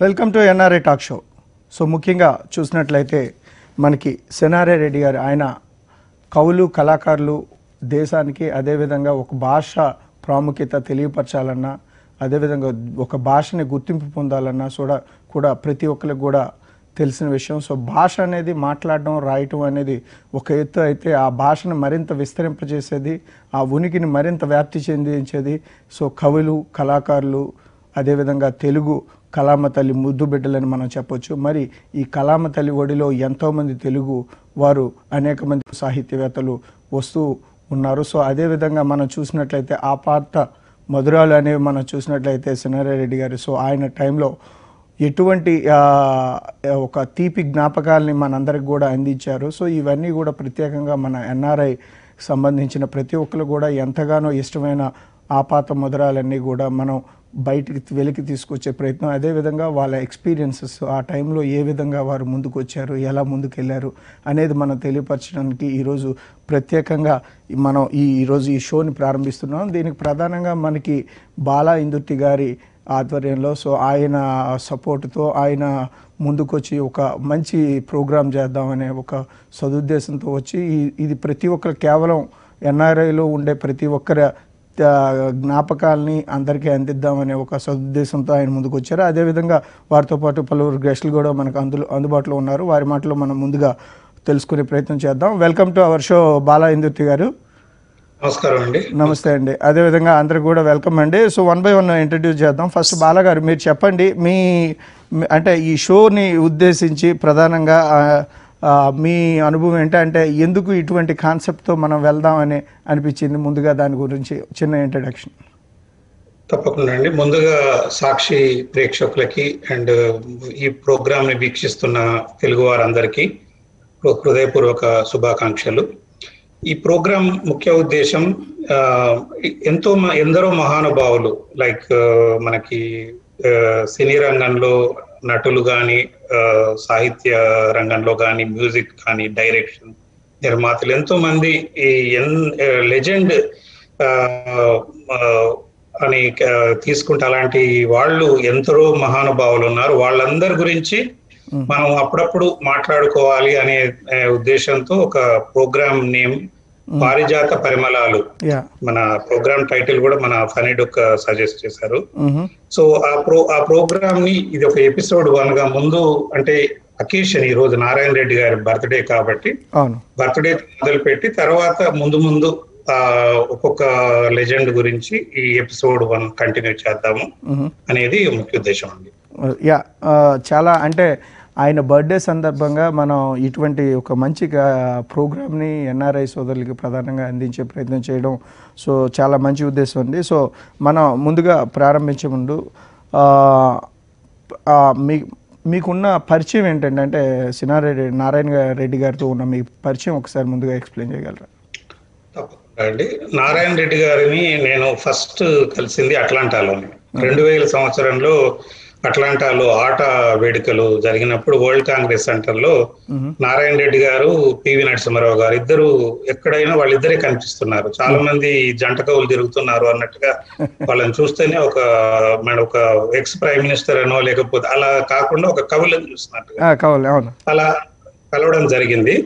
Welcome to NRI talk show. So ముఖ్యంగా చూసినట్లయితే మనకి సెనారే రెడ్డి గారు ఆయన కవులు కళాకారులు దేశానికి అదేవిధంగా ఒక భాష ప్రాముఖ్యత తెలియపరచాలన్నా అదేవిధంగా ఒక భాషని గుర్తింపు పొందాలన్నా కూడా కూడా ప్రతి ఒక్కరికి కూడా తెలిసిన విషయం. సో భాష అనేది మాట్లాడడం రాయటం అనేది ఒక ఎత్తు అయితే ఆ భాషను మరింత విస్తరింపజేసేది ఆ ఉనికిని మరింత వ్యాప్తి చెందించేది. సో కవులు కళాకారులు అదేవిధంగా తెలుగు కలామ తల్లి ముద్దు బిడ్డలని మనం చెప్పొచ్చు. మరి ఈ కలామ తల్లి ఒడిలో ఎంతోమంది తెలుగు వారు అనేక మంది సాహిత్యవేత్తలు వస్తూ ఉన్నారు. సో అదేవిధంగా మనం చూసినట్లయితే ఆ పాత మధురాలు అనేవి మనం చూసినట్లయితే రెడ్డి గారు సో ఆయన టైంలో ఎటువంటి ఒక తీపి జ్ఞాపకాలని మనందరికి కూడా అందించారు. సో ఇవన్నీ కూడా ప్రత్యేకంగా మన ఎన్ఆర్ఐ సంబంధించిన ప్రతి ఒక్కరు కూడా ఎంతగానో ఇష్టమైన ఆపాత మధురాలన్నీ కూడా మనం బయటికి వెలికి తీసుకొచ్చే ప్రయత్నం. అదేవిధంగా వాళ్ళ ఎక్స్పీరియన్సెస్ ఆ టైంలో ఏ విధంగా వారు ముందుకు వచ్చారు ఎలా ముందుకెళ్ళారు అనేది మనం తెలియపరచడానికి ఈరోజు ప్రత్యేకంగా మనం ఈ ఈరోజు ఈ షోని ప్రారంభిస్తున్నాం. దీనికి ప్రధానంగా మనకి బాలా ఇందుర్తి గారి ఆధ్వర్యంలో సో ఆయన సపోర్ట్తో ఆయన ముందుకొచ్చి ఒక మంచి ప్రోగ్రాం చేద్దామనే ఒక సదుద్దేశంతో వచ్చి ఇది ప్రతి ఒక్కరు కేవలం ఎన్ఆర్ఐలో ఉండే ప్రతి ఒక్కరి జ్ఞాపకాలని అందరికీ అందిద్దామనే ఒక సదుద్దేశంతో ఆయన ముందుకు వచ్చారు అదేవిధంగా వారితో పాటు పలువురు గెస్టులు కూడా మనకు అందులో అందుబాటులో ఉన్నారు. వారి మాటలో మనం ముందుగా తెలుసుకునే ప్రయత్నం చేద్దాం. Welcome to our show Bala Indurthi గారు. నమస్కారం అండి. నమస్తే అండి. అదేవిధంగా అందరికి కూడా వెల్కమ్ అండి. So one by one introduce చేద్దాం. ఫస్ట్ బాలగారు మీరు చెప్పండి మీ అంటే ఈ షోని ఉద్దేశించి ప్రధానంగా మీ అనుభవం ఏంటంటే ఎందుకు ఇటువంటి కాన్సెప్ట్తో మనం వెళ్దామని అనిపించింది? ముందుగా దాని గురించి చిన్న ఇంట్రడక్షన్ తప్పకుండా అండి. ముందుగా సాక్షి ప్రేక్షకులకి అండ్ ఈ ప్రోగ్రామ్ని వీక్షిస్తున్న తెలుగు వారందరికీ హృదయపూర్వక శుభాకాంక్షలు. ఈ ప్రోగ్రాం ముఖ్య ఉద్దేశం ఎంతో మ- ఎందరో మహానుభావులు లైక్ మనకి సినీ రంగంలో నటులు కానీ సాహిత్య రంగంలో కానీ మ్యూజిక్ కానీ డైరెక్షన్ నిర్మాతలు ఎంతో మంది ఈ ఎన్ లెజెండ్ అని తీసుకుంటే అలాంటి వాళ్ళు ఎందరో మహానుభావులు ఉన్నారు. వాళ్ళందరి గురించి మనం అప్పుడప్పుడు మాట్లాడుకోవాలి అనే ఉద్దేశంతో ఒక ప్రోగ్రామ్ నేమ్ పారిజాత పరిమళాలు. మన ప్రోగ్రామ్ టైటిల్ కూడా మన ఫనీ డొక్ సజెస్ట్ చేశారు. సో ఆ ప్రో ఆ ప్రోగ్రామ్ని ఇది ఒక ఎపిసోడ్ వన్గా ముందు అంటే అకేషన్ ఈ రోజు నారాయణ రెడ్డి గారి బర్త్డే కాబట్టి బర్త్డే మొదలు పెట్టి తర్వాత ముందు ముందు ఆ ఒక్కొక్క లెజెండ్ గురించి ఈ ఎపిసోడ్ వన్ కంటిన్యూ చేద్దాము మ్మ్. అనేది ముఖ్య ఉద్దేశం అండి. యా ఆ, చాలా అంటే ఆయన బర్త్డే సందర్భంగా మనం ఇటువంటి ఒక మంచి ప్రోగ్రామ్ని ఎన్ఆర్ఐ సోదరులకి ప్రధానంగా అందించే ప్రయత్నం చేయడం సో చాలా మంచి ఉద్దేశం ఉంది సో మనం ముందుగా ప్రారంభించే ముందు మీ మీకున్న పరిచయం ఏంటంటే అంటే సినారెడ్డి నారాయణ రెడ్డి గారితో ఉన్న మీ పరిచయం ఒకసారి ముందుగా ఎక్స్ప్లెయిన్ చేయగలరా? తప్పకుండా అండి. నారాయణ రెడ్డి గారిని నేను ఫస్ట్ కలిసింది అట్లాంటాలోనే. రెండు వేల సంవత్సరంలో అట్లాంటాలో ఆట వేడుకలు జరిగినప్పుడు వరల్డ్ కాంగ్రెస్ సెంటర్లో నారాయణ రెడ్డి గారు పివి నరసింహారావు గారు ఇద్దరు ఎక్కడైనా వాళ్ళిద్దరే కనిపిస్తున్నారు. చాలా మంది జంట కవులు తిరుగుతున్నారు అన్నట్టుగా వాళ్ళని చూస్తేనే ఒక మన ఒక ఎక్స్ ప్రైమ్ మినిస్టర్ అనో లేకపోతే అలా కాకుండా ఒక కవులను చూస్తున్నట్టుగా. ఆ, కావాలి అవును. అలా కలవడం జరిగింది.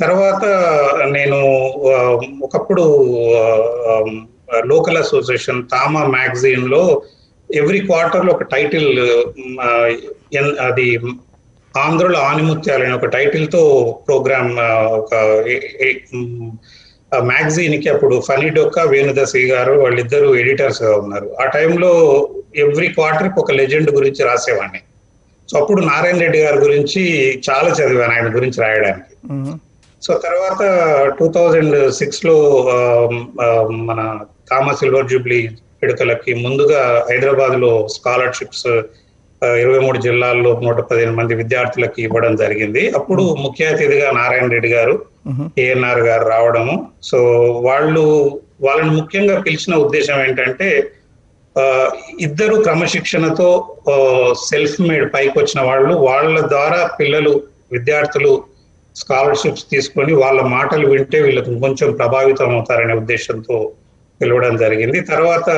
తర్వాత నేను ఒకప్పుడు లోకల్ అసోసియేషన్ తామా మ్యాగజైన్లో ఎవ్రీ క్వార్టర్లో ఒక టైటిల్ అది ఆంధ్రుల ఆనిముత్యాలు అనే ఒక టైటిల్తో ప్రోగ్రామ్ ఒక మ్యాగజైన్కి అప్పుడు ఫనీ డొక్క వేణుదసి గారు వాళ్ళిద్దరు ఎడిటర్స్గా ఉన్నారు. ఆ టైంలో ఎవ్రీ క్వార్టర్ ఒక లెజెండ్ గురించి రాసేవాడిని. సో అప్పుడు నారాయణ రెడ్డి గారి గురించి చాలా చదివాను ఆయన గురించి రాయడానికి. సో తర్వాత టూ థౌజండ్ సిక్స్లో ఆ, ఆ, మన థామస్ సిల్వర్ జూబ్లీ వేడుకలకి ముందుగా హైదరాబాద్లో స్కాలర్షిప్స్ ఇరవై మూడు జిల్లాల్లో నూట పదిహేను మంది విద్యార్థులకి ఇవ్వడం జరిగింది. అప్పుడు ముఖ్య అతిథిగా నారాయణ రెడ్డి గారు. ఏఎన్ఆర్ గారు రావడము. సో వాళ్ళు వాళ్ళని ముఖ్యంగా పిలిచిన ఉద్దేశం ఏంటంటే ఇద్దరు క్రమశిక్షణతో సెల్ఫ్ మేడ్ పైకి వచ్చిన వాళ్ళు వాళ్ళ ద్వారా పిల్లలు విద్యార్థులు స్కాలర్షిప్స్ తీసుకొని వాళ్ళ మాటలు వింటే వీళ్ళకి కొంచెం ప్రభావితం అవుతారనే ఉద్దేశంతో పిలవడం జరిగింది. తర్వాత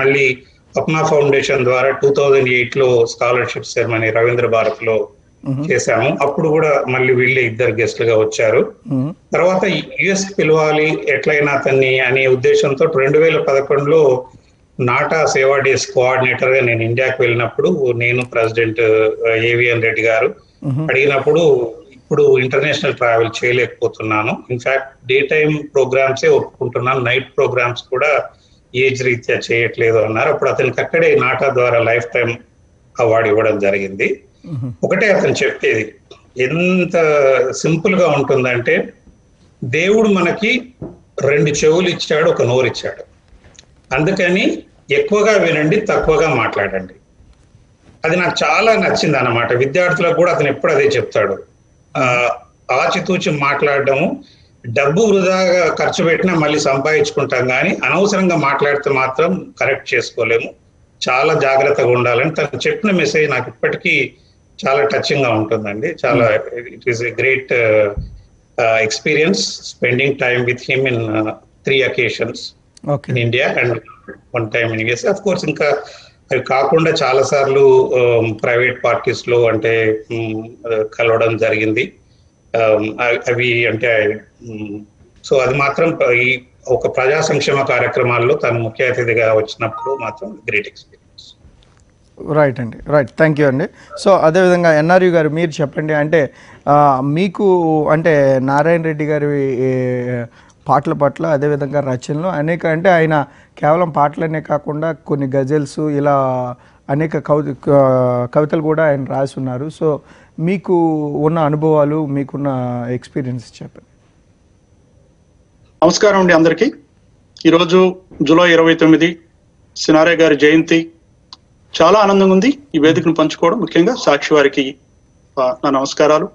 మళ్ళీ అప్నా ఫౌండేషన్ ద్వారా టూ థౌజండ్ ఎయిట్లో స్కాలర్షిప్ సెరమనీ రవీంద్ర భారత్లో చేశాము. అప్పుడు కూడా మళ్ళీ వీళ్ళే ఇద్దరు గెస్ట్లుగా వచ్చారు. తర్వాత యుఎస్ పిలవాలి ఎట్లయినా అతన్ని అనే ఉద్దేశంతో రెండు వేల పదకొండులో నాటా సేవా డేస్ కోఆర్డినేటర్గా నేను ఇండియాకి వెళ్ళినప్పుడు నేను ప్రెసిడెంట్ ఏవిఎన్ రెడ్డి గారు అడిగినప్పుడు ఇప్పుడు ఇంటర్నేషనల్ ట్రావెల్ చేయలేకపోతున్నాను. ఇన్ఫాక్ట్ డే టైమ్ ప్రోగ్రామ్సే ఒప్పుకుంటున్నాను. నైట్ ప్రోగ్రామ్స్ కూడా ఏజ్ రీత్యా చేయట్లేదు అన్నారు. అప్పుడు అతనికి అక్కడే నాటా ద్వారా లైఫ్ టైం అవార్డు ఇవ్వడం జరిగింది. ఒకటే అతను చెప్పేది. ఎంత సింపుల్గా ఉంటుందంటే దేవుడు మనకి రెండు చెవులు ఇచ్చాడు ఒక నోరు ఇచ్చాడు. అందుకని ఎక్కువగా వినండి తక్కువగా మాట్లాడండి. అది నాకు చాలా నచ్చింది అన్నమాట విద్యార్థులకు కూడా అతను ఎప్పుడు అదే చెప్తాడు. ఆచితూచి మాట్లాడడము డబ్బు వృధాగా ఖర్చు పెట్టినా మళ్ళీ సంపాదించుకుంటాం కానీ అనవసరంగా మాట్లాడితే మాత్రం కరెక్ట్ చేసుకోలేము. చాలా జాగ్రత్తగా ఉండాలని తను చెప్పిన మెసేజ్ నాకు ఇప్పటికీ చాలా టచింగ్గా ఉంటుందండి. చాలా it is a great experience spending time with him in three occasions in India and one time in US of course ఇంకా కాకుండా చాలా సార్లు ప్రైవేట్ పార్టీస్లో అంటే కలవడం జరిగింది. అవి- అంటే సో అది మాత్రం ఈ ఒక ప్రజా సంక్షేమ కార్యక్రమాల్లో తను ముఖ్య అతిథిగా వచ్చినప్పుడు మాత్రం గ్రేట్ ఎక్స్పీరియన్స్. రైట్ అండి. రైట్ థ్యాంక్ యూ అండి. సో అదేవిధంగా ఎన్ఆర్యు గారు మీరు చెప్పండి. అంటే మీకు అంటే నారాయణ రెడ్డి గారి పాటల పట్ల అదేవిధంగా రచనలు అనేక అంటే ఆయన కేవలం పాటలనే కాకుండా కొన్ని గజల్స్ ఇలా అనేక కవి కవితలు కూడా ఆయన రాసి ఉన్నారు. సో మీకు ఉన్న అనుభవాలు మీకున్న ఎక్స్పీరియన్స్ చెప్పండి. నమస్కారం అండి అందరికీ. ఈరోజు జూలై ఇరవై తొమ్మిది సినారే గారి జయంతి. చాలా ఆనందంగా ఉంది ఈ వేదికను పంచుకోవడం. ముఖ్యంగా సాక్షి వారికి నా నమస్కారాలు.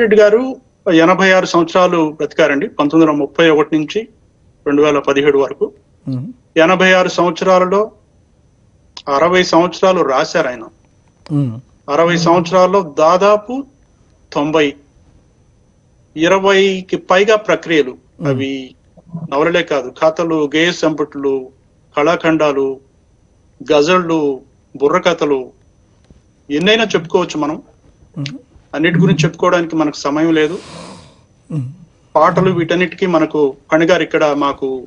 రెడ్డి గారు ఎనభై ఆరు సంవత్సరాలు బ్రతికారండి. పంతొమ్మిది వందల ముప్పై ఒకటి నుంచి రెండు వేల పదిహేడు వరకు. ఎనభై ఆరు సంవత్సరాలలో అరవై సంవత్సరాలు రాశారు ఆయన. అరవై సంవత్సరాల్లో దాదాపు తొంభై ఇరవైకి పైగా ప్రక్రియలు అవి నవలలే కాదు కథలు గేయ సంపుట్లు కళాఖండాలు గజళ్ళు బుర్రకథలు ఎన్నైనా చెప్పుకోవచ్చు మనం. అన్నిటి గురించి చెప్పుకోవడానికి మనకు సమయం లేదు. పాటలు వీటన్నిటికీ మనకు కణిగారు ఇక్కడ మాకు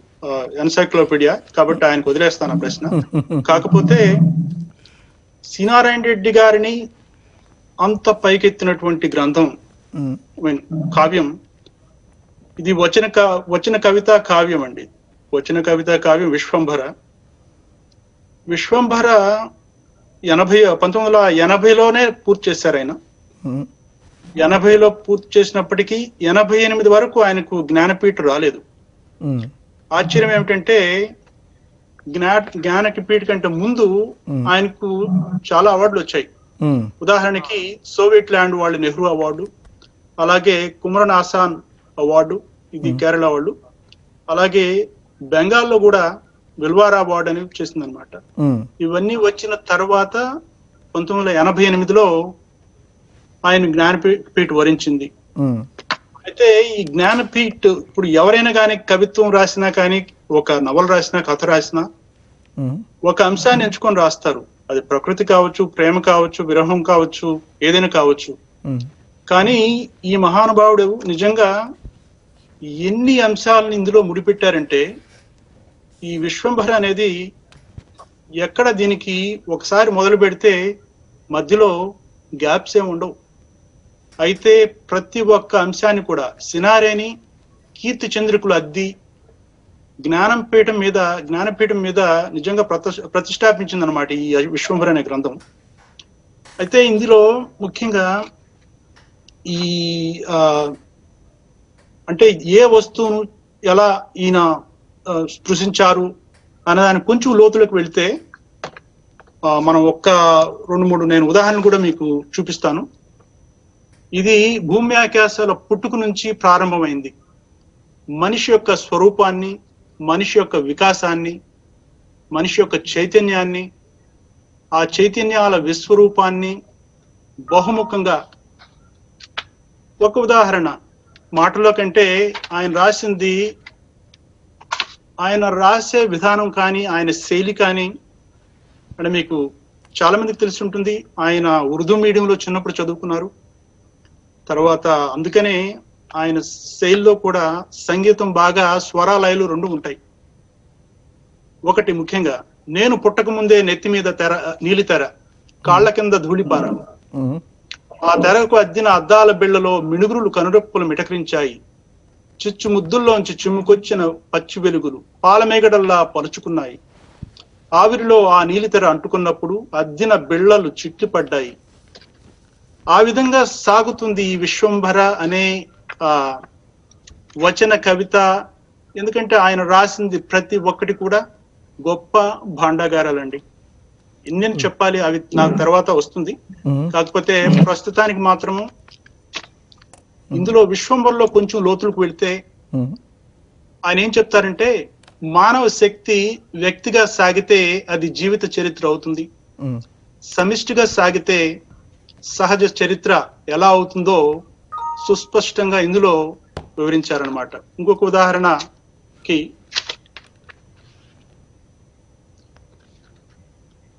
ఎన్సైక్లోపీడియా కాబట్టి ఆయనకు వదిలేస్తాను ఆ ప్రశ్న. కాకపోతే సీనారాయణ రెడ్డి గారిని అంత పైకెత్తినటువంటి గ్రంథం కావ్యం ఇది వచ్చిన క- వచ్చిన కవిత కావ్యం అండి. వచ్చిన కవిత కావ్యం విశ్వంభర. విశ్వంభర ఎనభై పంతొమ్మిది వందల ఎనభైలోనే పూర్తి చేశారు ఆయన. ఎనభైలో పూర్తి చేసినప్పటికీ ఎనభై ఎనిమిది వరకు ఆయనకు జ్ఞానపీఠ రాలేదు. ఆశ్చర్యం ఏమిటంటే జ్ఞా జ్ఞానపీఠ కంటే ముందు. ఆయనకు చాలా అవార్డులు వచ్చాయి. ఉదాహరణకి సోవియట్ ల్యాండ్ వాళ్ళు నెహ్రూ అవార్డు అలాగే కుమరన్ ఆసాన్ అవార్డు ఇది కేరళ వాళ్ళు అలాగే బెంగాల్లో కూడా విల్వారా అవార్డు అని చేసింది అనమాట మ్మ్. ఇవన్నీ వచ్చిన తర్వాత పంతొమ్మిది వందల ఎనభై ఎనిమిదిలో ఆయన జ్ఞానపీఠ వరించింది. అయితే ఈ జ్ఞానపీఠ్ ఇప్పుడు ఎవరైనా కానీ కవిత్వం రాసినా కానీ ఒక నవల రాసినా కథ రాసినా. ఒక అంశాన్ని ఎంచుకొని రాస్తారు అది ప్రకృతి కావచ్చు ప్రేమ కావచ్చు విరహం కావచ్చు ఏదైనా కావచ్చు. కానీ ఈ మహానుభావుడు నిజంగా ఎన్ని అంశాలను ఇందులో ముడిపెట్టారంటే ఈ విశ్వంభర అనేది ఎక్కడ దీనికి ఒకసారి మొదలు పెడితే మధ్యలో గ్యాప్స్ ఏమి ఉండవు అయితే ప్రతి ఒక్క అంశాన్ని కూడా సినారేని కీర్తి చంద్రికులు అద్ది జ్ఞానం పీఠం మీద జ్ఞానపీఠం మీద నిజంగా ప్రతి ప్రతిష్టాపించింది అనమాట ఈ విశ్వంభర అనే గ్రంథం. అయితే ఇందులో ముఖ్యంగా ఈ అంటే ఏ వస్తువును ఎలా ఈయన స్పృశించారు అన్నదానికి కొంచెం లోతులకు వెళ్తే మనం ఒక్క రెండు మూడు నేను ఉదాహరణ కూడా మీకు చూపిస్తాను. ఇది భూమి ఆకాశాల పుట్టుకు నుంచి ప్రారంభమైంది. మనిషి యొక్క స్వరూపాన్ని మనిషి యొక్క వికాసాన్ని మనిషి యొక్క చైతన్యాన్ని ఆ చైతన్యాల విశ్వరూపాన్ని బహుముఖంగా ఒక ఉదాహరణ. మాటలో కంటే ఆయన రాసింది ఆయన రాసే విధానం కానీ ఆయన శైలి కానీ అంటే మీకు చాలా మందికి తెలిసి ఉంటుంది. ఆయన ఉర్దూ మీడియంలో చిన్నప్పుడు చదువుకున్నారు. తర్వాత అందుకనే ఆయన శైలిలో కూడా సంగీతం బాగా స్వరాలయలు రెండు ఉంటాయి. ఒకటి ముఖ్యంగా నేను పుట్టక ముందే నెత్తి మీద తెర నీలి తెర కాళ్ళ కింద ధూళిపార. ఆ తెరకు అద్దిన అద్దాల బిళ్ళలో మిణుగురులు కనురెప్పులు మిటకరించాయి. చిచ్చు ముద్దుల్లోంచి చిమ్ముకొచ్చిన పచ్చి వెలుగులు పాలమేగడల్లా పలుచుకున్నాయి. ఆవిరిలో ఆ నీలితెర అంటుకున్నప్పుడు అద్దిన బిళ్ళలు చిట్లిపడ్డాయి ఆ విధంగా సాగుతుంది ఈ విశ్వంభర అనే ఆ వచన కవిత. ఎందుకంటే ఆయన రాసింది ప్రతి ఒక్కటి కూడా గొప్ప భాండాగారాలండి. ఎన్నెన్ని చెప్పాలి అవి నాకు తర్వాత వస్తుంది. కాకపోతే ప్రస్తుతానికి మాత్రము ఇందులో విశ్వంబర్లో కొంచెం లోతులకు వెళ్తే. ఆయన ఏం చెప్తారంటే మానవ శక్తి వ్యక్తిగా సాగితే అది జీవిత చరిత్ర అవుతుంది. సమిష్టిగా సాగితే సహజ చరిత్ర ఎలా అవుతుందో సుస్పష్టంగా ఇందులో వివరించారనమాట ఇంకొక ఉదాహరణకి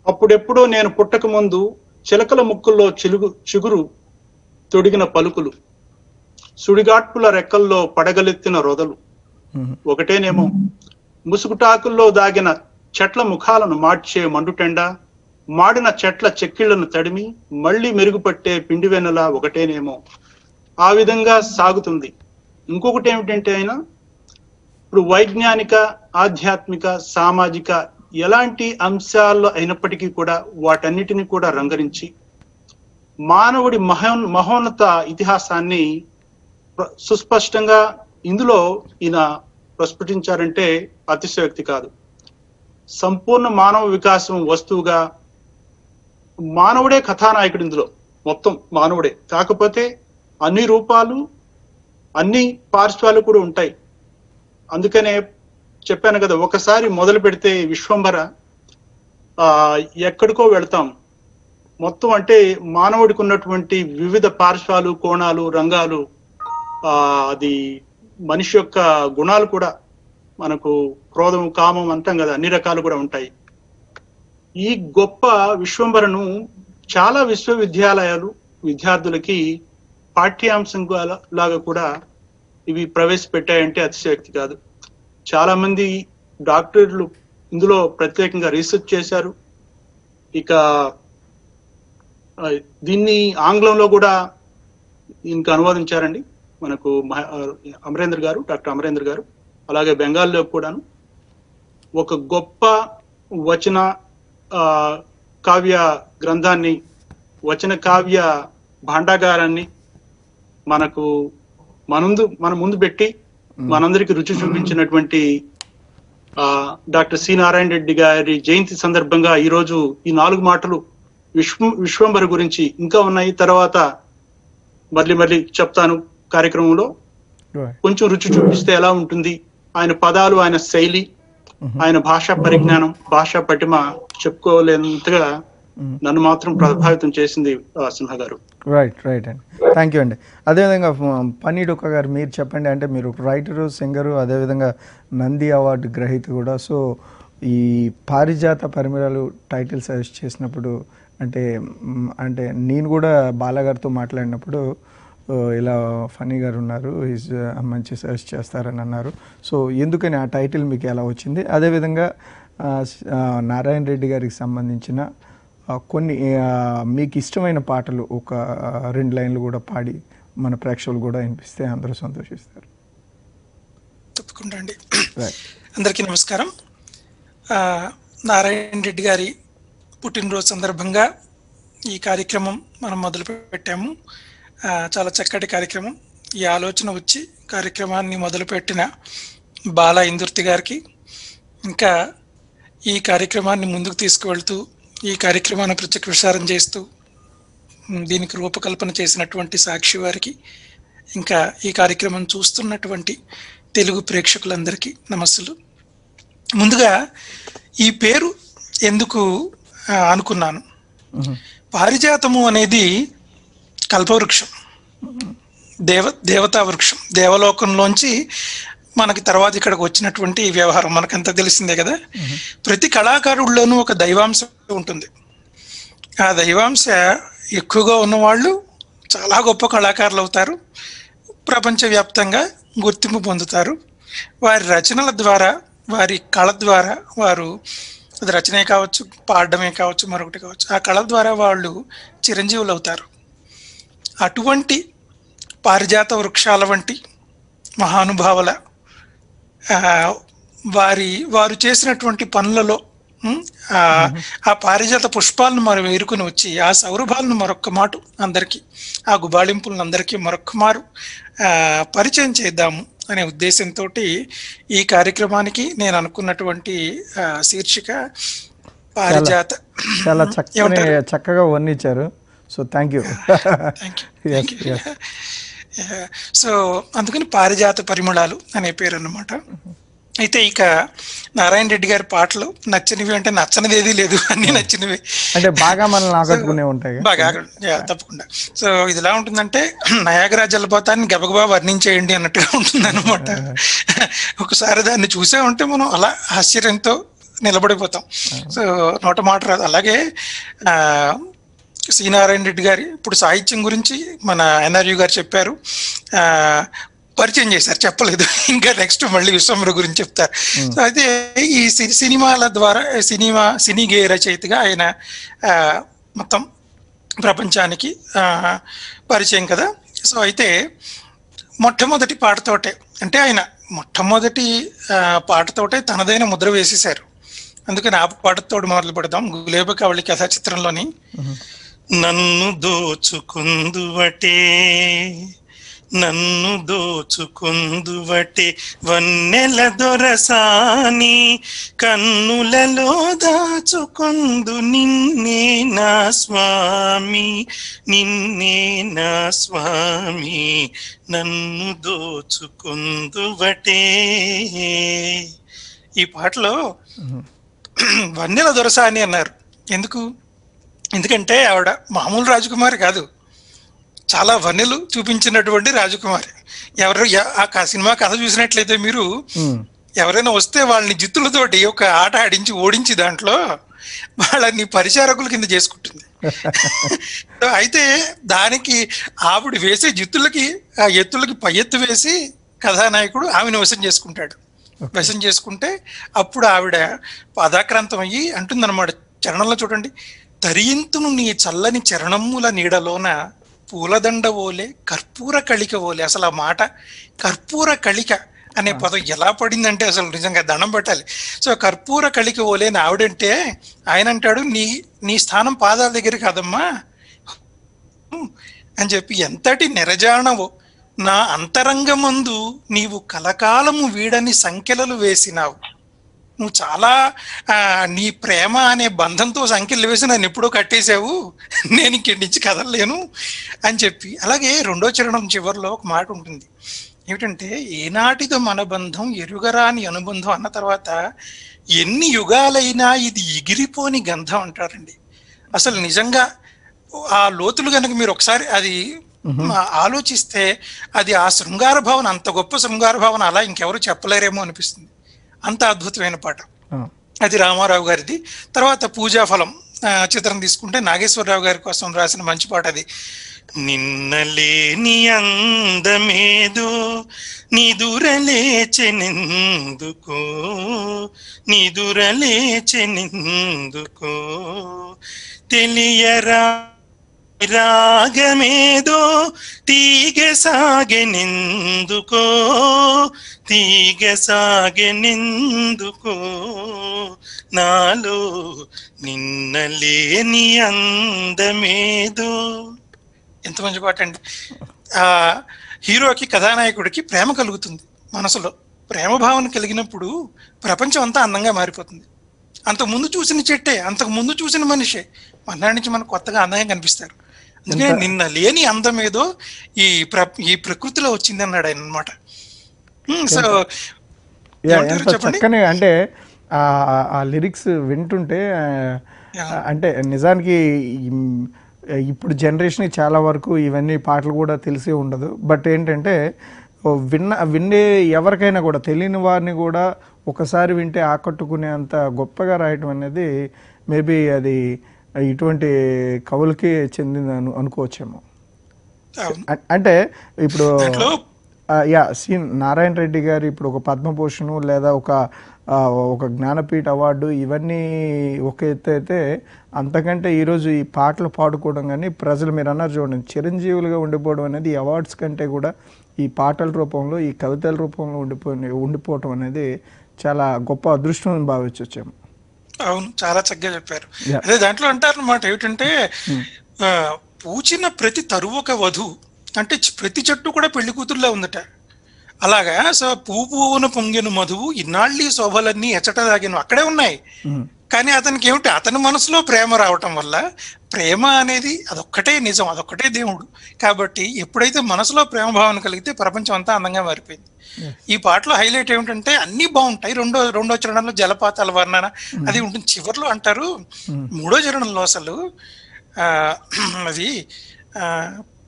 అప్పుడెప్పుడో నేను పుట్టక ముందు చిలకల ముక్కుల్లో చిలుగు చిగురు తొడిగిన పలుకులు సుడిగాట్పుల రెక్కల్లో పడగలెత్తిన రొదలు. ఒకటేనేమో ముసుగుటాకుల్లో దాగిన చెట్ల ముఖాలను మార్చే మండుటెండ? మాడిన చెట్ల చెక్కిళ్ళను తడిమి మళ్ళీ మెరుగుపట్టే పిండివెన్నెల ఒకటేనేమో. ఆ విధంగా సాగుతుంది. ఇంకొకటి ఏమిటంటే ఆయన ఇప్పుడు వైజ్ఞానిక ఆధ్యాత్మిక సామాజిక ఎలాంటి అంశాల్లో అయినప్పటికీ కూడా వాటన్నిటిని కూడా రంగరించి మానవుడి మహోన్ మహోన్నత ఇతిహాసాన్ని సుస్పష్టంగా ఇందులో ఈయన ప్రస్ఫుటించారంటే అతిశయోక్తి కాదు. సంపూర్ణ మానవ వికాసం వస్తువుగా మానవుడే కథానాయకుడు ఇందులో. మొత్తం మానవుడే. కాకపోతే అన్ని రూపాలు అన్ని పార్శ్వాలు కూడా ఉంటాయి. అందుకనే చెప్పాను కదా ఒకసారి మొదలు పెడితే విశ్వంభర ఆ ఎక్కడికో వెళ్తాం. మొత్తం అంటే మానవుడికి ఉన్నటువంటి వివిధ పార్శ్వాలు కోణాలు రంగాలు ఆ అది మనిషి యొక్క గుణాలు కూడా మనకు క్రోధం కామం అంటాం కదా అన్ని రకాలు కూడా ఉంటాయి. ఈ గొప్ప విశ్వంబరను చాలా విశ్వవిద్యాలయాలు విద్యార్థులకి పాఠ్యాంశం లాగా కూడా ఇవి ప్రవేశపెట్టాయంటే అతిశయోక్తి కాదు. చాలా మంది డాక్టర్లు ఇందులో ప్రత్యేకంగా రీసెర్చ్ చేశారు. ఇక దీన్ని ఆంగ్లంలో కూడా దీనికి అనువాదించారండి. మనకు అమరేంద్ర గారు డాక్టర్ అమరేంద్ర గారు అలాగే బెంగాల్లో కూడాను. ఒక గొప్ప వచన కావ్య గ్రంథాన్ని వచన కావ్య భాండాగారాన్ని మనకు మనందు మన ముందు పెట్టి మనందరికి రుచి చూపించినటువంటి ఆ డాక్టర్ సి నారాయణ రెడ్డి గారి జయంతి సందర్భంగా ఈ రోజు ఈ నాలుగు మాటలు విశ్వం విశ్వంబర గురించి ఇంకా ఉన్నాయి. తర్వాత మళ్ళీ మళ్ళీ చెప్తాను కార్యక్రమంలో. కొంచెం రుచి చూపిస్తే ఎలా ఉంటుంది. ఆయన పదాలు ఆయన శైలి ఆయన భాషా పరిజ్ఞానం భాషా పటిమ చెప్పుకోలేనంతగా. నన్ను మాత్రం ప్రభావితం చేసింది సింహ గారు. రైట్ రైట్ అండి. థ్యాంక్ యూ అండి. అదేవిధంగా ఫ- పన్నీడొక్క గారు మీరు చెప్పండి అంటే మీరు రైటరు సింగరు అదేవిధంగా నంది అవార్డు గ్రహీత కూడా. సో ఈ పారిజాత పరిమళాలు టైటిల్ సజెస్ట్ చేసినప్పుడు అంటే అంటే నేను కూడా బాలగారితో మాట్లాడినప్పుడు ఇలా ఫనీ గారు ఉన్నారు. ఈజ్ మంచి సజెస్ట్ చేస్తారని అన్నారు. సో ఎందుకని ఆ టైటిల్ మీకు ఎలా వచ్చింది? అదేవిధంగా నారాయణ రెడ్డి గారికి సంబంధించిన కొన్ని మీకు ఇష్టమైన పాటలు ఒక రెండు లైన్లు కూడా పాడి మన ప్రేక్షకులు కూడా వినిపిస్తే అందరూ సంతోషిస్తారు. తప్పకుండా అండి. అందరికీ నమస్కారం. నారాయణ రెడ్డి గారి పుట్టినరోజు సందర్భంగా ఈ కార్యక్రమం మనం మొదలు పెట్టాము చాలా చక్కటి కార్యక్రమం. ఈ ఆలోచన వచ్చి కార్యక్రమాన్ని మొదలుపెట్టిన బాలా ఇందుర్తి గారికి ఇంకా ఈ కార్యక్రమాన్ని ముందుకు తీసుకువెళ్తూ ఈ కార్యక్రమాన్ని ప్రత్యక్ష ప్రసారం చేస్తూ దీనికి రూపకల్పన చేసినటువంటి సాక్షి వారికి ఇంకా ఈ కార్యక్రమం చూస్తున్నటువంటి తెలుగు ప్రేక్షకులందరికీ నమస్సులు. ముందుగా ఈ పేరు ఎందుకు అనుకున్నాను. పారిజాతము అనేది కల్పవృక్షం. దేవ దేవతా వృక్షం దేవలోకంలోంచి మనకి తర్వాత ఇక్కడికి వచ్చినటువంటి వ్యవహారం మనకంతా తెలిసిందే కదా? ప్రతి కళాకారుల్లోనూ ఒక దైవాంశం ఉంటుంది. ఆ దైవాంశ ఎక్కువగా ఉన్నవాళ్ళు చాలా గొప్ప కళాకారులు అవుతారు. ప్రపంచవ్యాప్తంగా గుర్తింపు పొందుతారు. వారి రచనల ద్వారా వారి కళ ద్వారా వారు అది రచనే కావచ్చు పాడడమే కావచ్చు మరొకటి కావచ్చు ఆ కళ ద్వారా వాళ్ళు చిరంజీవులు అవుతారు. అటువంటి పారిజాత వృక్షాల వంటి మహానుభావుల వారి వారు చేసినటువంటి పనులలో ఆ పారిజాత పుష్పాలను మనం ఏరుకుని వచ్చి ఆ సౌరభాలను మరొక్క మాట అందరికీ ఆ గుబాళింపులను అందరికీ మరొక్క మారు పరిచయం చేద్దాము అనే ఉద్దేశంతో ఈ కార్యక్రమానికి నేను అనుకున్నటువంటి శీర్షిక పారిజాత చాలా? చక్కగా వర్ణించారు సో థ్యాంక్ యూ సో అందుకని పారిజాత పరిమళాలు అనే పేరు అన్నమాట అయితే ఇక నారాయణ రెడ్డి గారి పాటలు నచ్చనివి అంటే నచ్చనిది ఏదీ లేదు అన్ని నచ్చినవి. అంటే బాగా మనల్ని ఆకట్టుకునే ఉంటాయి? బాగా తప్పకుండా. సో ఇది ఎలా ఉంటుందంటే నయాగరా జలపాతాన్ని గబగబా వర్ణించేయండి అన్నట్టుగా ఉంటుంది అనమాట ఒకసారి దాన్ని చూసే ఉంటే మనం అలా ఆశ్చర్యంతో నిలబడిపోతాం. సో నోట మాట రాదు. అలాగే ఆ సి నారాయణ రెడ్డి గారి ఇప్పుడు సాహిత్యం గురించి మన ఎన్ఆర్యు గారు చెప్పారు. పరిచయం చేశారు. చెప్పలేదు. ఇంకా నెక్స్ట్ మళ్ళీ విశ్వమరు గురించి చెప్తారు. సో అయితే ఈ సినిమాల ద్వారా సినిమా సినీ గేయ రచయితగా ఆయన మొత్తం ప్రపంచానికి పరిచయం కదా. సో అయితే మొట్టమొదటి పాటతోటే అంటే ఆయన మొట్టమొదటి పాటతోటే తనదైన ముద్ర వేసేశారు. అందుకని ఆ పాటతోటి మొదలు పెడదాం గులేబ కవళి కథా చిత్రంలోని నన్ను దోచుకుందువటే నన్ను దోచుకుందువటే వన్నెల దొరసాని కన్నులలో దాచుకుందు నిన్నే నా స్వామి నిన్నే నా స్వామి నన్ను దోచుకుందువటే. ఈ పాటలో వన్నెల దొరసాని అన్నారు. ఎందుకు? ఎందుకంటే ఆవిడ మామూలు రాజకుమారి కాదు. చాలా వన్నెలు చూపించినటువంటి రాజకుమారి. ఎవరు ఆ క- సినిమా కథ చూసినట్లయితే మీరు. ఎవరైనా వస్తే వాళ్ళని జిత్తులతోటి ఒక ఆట ఆడించి ఓడించి దాంట్లో వాళ్ళని పరిచారకుల కింద చేసుకుంటుంది. అయితే దానికి ఆవిడ వేసే జిత్తులకి ఆ ఎత్తులకి పై ఎత్తు వేసి కథానాయకుడు ఆమెను వశం చేసుకుంటాడు. వశం చేసుకుంటే అప్పుడు ఆవిడ పాదాక్రాంతం అయ్యి అంటుందన్నమాట చరణంలో చూడండి. తరియింతును నీ చల్లని చరణముల నీడలోన పూలదండ ఓలే కర్పూర కళిక ఓలే. అసలు ఆ మాట కర్పూర కళిక అనే పదం ఎలా పడిందంటే అసలు నిజంగా దండం పెట్టాలి. సో కర్పూర కళిక ఓలే అని ఆవిడంటే ఆయన అంటాడు నీ నీ స్థానం పాదాల దగ్గర కాదమ్మా. అని చెప్పి ఎంతటి నిరజాణవో నా అంతరంగమందు నీవు కలకాలము వీడని సంఖ్యలలు వేసినావు. నువ్వు చాలా నీ ప్రేమ అనే బంధంతో సంఖ్యలు వేసి నన్ను ఎప్పుడో కట్టేశావు. నేను ఇక్కడి నుంచి కదలలేను అని చెప్పి. అలాగే రెండో చరణం చివరిలో ఒక మాట ఉంటుంది. ఏమిటంటే ఏనాటిదో మన బంధం ఎరుగరాని అనుబంధం అన్న తర్వాత ఎన్ని యుగాలైనా ఇది ఎగిరిపోని గంధం అంటారండి. అసలు నిజంగా ఆ లోతులు కనుక మీరు ఒకసారి అది ఆలోచిస్తే అది ఆ శృంగార భావన అంత గొప్ప శృంగార భావన అలా ఇంకెవరు చెప్పలేరేమో అనిపిస్తుంది. అంత అద్భుతమైన పాట. అది రామారావు గారిది. తర్వాత పూజా ఫలం చిత్రం తీసుకుంటే నాగేశ్వరరావు గారి కోసం రాసిన మంచి పాట అది. నిన్నలేని అందమేదో నిదురలేచెనెందుకో నిదురలేచెనెందుకో తెలియరా రాగమేదో తీగ సాగెనెందుకో తీగ సాగెనెందుకో నాలో నిన్నలేని అందమేదో. ఎంత మంచి పాట అండి. ఆ హీరోకి కథానాయకుడికి ప్రేమ కలుగుతుంది మనసులో. ప్రేమ భావన కలిగినప్పుడు ప్రపంచం అంతా అందంగా మారిపోతుంది. అంతకు ముందు చూసిన చెట్టే అంతకు ముందు చూసిన మనిషే. మన్నాడి నుంచి మనకు కొత్తగా అందంగా కనిపిస్తారు. అందుకే నిన్న లేని అందం ఏదో ఈ ప్ర ఈ ప్రకృతిలో వచ్చింది అన్నాడు ఆయన అనమాట సో? చక్కని అంటే ఆ లిరిక్స్ వింటుంటే. అంటే నిజానికి ఇప్పుడు జనరేషన్ చాలా వరకు ఇవన్నీ పాటలు కూడా తెలిసి ఉండదు. బట్ ఏంటంటే విన్న విన్నే ఎవరికైనా కూడా తెలియని వారిని కూడా ఒకసారి వింటే ఆకట్టుకునే అంత గొప్పగా రాయటం అనేది మేబీ అది ఇటువంటి కవులకి చెందింది అను అనుకోవచ్చేమో. అంటే ఇప్పుడు యా సి నారాయణ రెడ్డి గారు ఇప్పుడు ఒక పద్మభూషణ్ లేదా ఒక ఒక జ్ఞానపీఠ అవార్డు ఇవన్నీ ఒక ఎత్తు అయితే అంతకంటే ఈరోజు ఈ పాటలు పాడుకోవడం కానీ ప్రజలు మీరు అన్నారు చూడండి చిరంజీవులుగా ఉండిపోవడం అనేది అవార్డ్స్ కంటే కూడా ఈ పాటల రూపంలో ఈ కవితల రూపంలో ఉండిపో ఉండిపోవటం అనేది చాలా గొప్ప అదృష్టం భావించవచ్చేమో అవును చాలా చక్కగా చెప్పారు. అదే దాంట్లో అంటారు అనమాట ఏమిటంటే ఆ, పూచిన ప్రతి తరువు ఒక వధు అంటే ప్రతి చెట్టు కూడా పెళ్ళి కూతురులా ఉందట. అలాగా సో పువ్వు పువ్వున పొంగిన మధువు ఇన్నాళ్ళీ శోభలన్నీ ఎచ్చట దాగిన అక్కడే ఉన్నాయి. ఉమ్, కానీ అతనికి ఏమిటి అతని మనసులో ప్రేమ రావటం వల్ల ప్రేమ అనేది అదొక్కటే నిజం అదొక్కటే దేవుడు. కాబట్టి ఎప్పుడైతే మనసులో ప్రేమ భావన కలిగితే ప్రపంచం అంతా అందంగా మారిపోయింది. ఈ పాటలో హైలైట్ ఏమిటంటే అన్ని బాగుంటాయి. రెండో రెండో చరణంలో జలపాతాల వర్ణన అది ఉంటుంది. చివర్లో అంటారు మూడో చరణంలో అసలు ఆ, అది ఆ,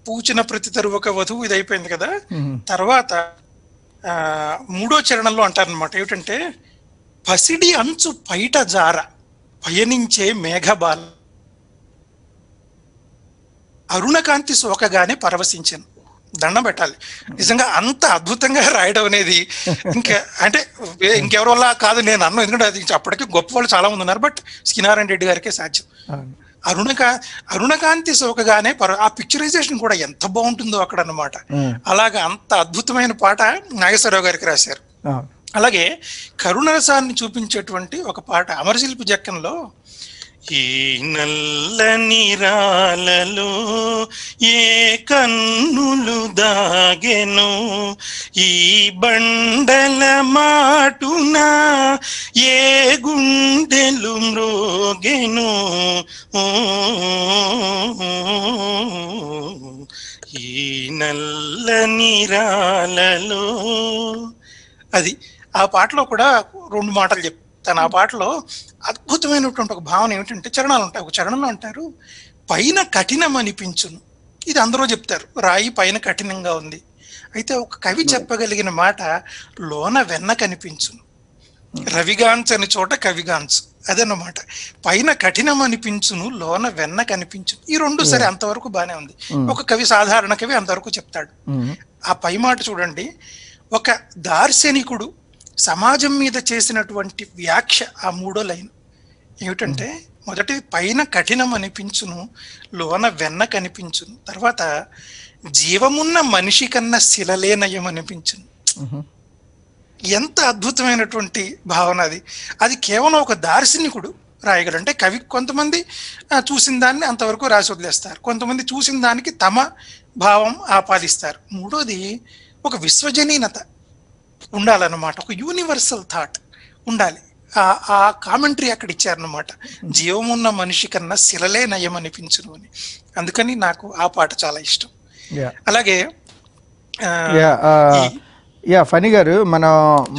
పూచిన ప్రతి తరువక వధువు ఇది అయిపోయింది కదా. తర్వాత ఆ, మూడో చరణంలో అంటారనమాట ఏమిటంటే పసిడి అంచు పైట జార పయనించే మేఘబాల అరుణకాంతి సోకగానే పరవశించాను. దండం పెట్టాలి. నిజంగా అంత అద్భుతంగా రాయడం అనేది ఇంకా అంటే ఇంకెవరి వల్ల కాదు నేను అన్ను ఎందుకంటే అది అప్పటికి గొప్ప వాళ్ళు చాలా మంది ఉన్నారు బట్ శ్రీనారాయణ రెడ్డి గారికే సాధ్యం. అరుణకా అరుణకాంతి సోకగానే పర ఆ పిక్చరైజేషన్ కూడా ఎంత బాగుంటుందో అక్కడ అన్నమాట ఉమ్, అలాగా అంత అద్భుతమైన పాట నాగేశ్వరరావు గారికి రాశారు. అలాగే కరుణరసాన్ని చూపించేటువంటి ఒక పాట అమరశిల్పి జక్కన్లో ఈ నల్లని రాలలో ఏ కన్నులు దాగెను? ఈ బండల మాటున ఏ గుండెలు మ్రోగెను? ఓ, ఈ నల్లని రాలలో అది ఆ పాటలో కూడా రెండు మాటలు చెప్పు చెప్తాను ఆ పాటలో అద్భుతమైనటువంటి ఒక భావన ఏమిటంటే చరణాలు ఉంటాయి. ఒక చరణంలో అంటారు పైన కఠినం అనిపించును ఇది అందరూ చెప్తారు రాయి పైన కఠినంగా ఉంది. అయితే ఒక కవి చెప్పగలిగిన మాట లోన వెన్న కనిపించును. రవిగాన్స్ అనే చోట కవిగాన్స్ అదన్నమాట. పైన కఠినం అనిపించును లోన వెన్న కనిపించును. ఈ రెండు సరే అంతవరకు బానే ఉంది. ఒక కవి సాధారణ కవి అంతవరకు చెప్తాడు. ఆ పై మాట చూడండి. ఒక దార్శనికుడు సమాజం మీద చేసినటువంటి వ్యాఖ్య ఆ మూడో లైన్. ఏమిటంటే మొదటి పైన కఠినం అనిపించును లోన వెన్న కనిపించును. తర్వాత జీవమున్న మనిషి కన్నా శిలలే నయం అనిపించును ఎంత అద్భుతమైనటువంటి భావన అది. అది కేవలం ఒక దార్శనికుడు రాయగలడు అంటే కవి కొంతమంది చూసిన దాన్ని అంతవరకు రాసి వదిలేస్తారు. కొంతమంది చూసిన దానికి తమ భావం ఆపాదిస్తారు. మూడోది ఒక విశ్వజనీనత. ఉండాలన్నమాట. ఒక యూనివర్సల్ థాట్ ఉండాలి. ఆ కామెంటరీ అక్కడ ఇచ్చారన్నమాట. జీవమున్న మనిషి కన్నా శిలలే నయం అనిపించును అని. అందుకని నాకు ఆ పాట చాలా ఇష్టం. యా అలాగే యా ఫనీ గారు మనం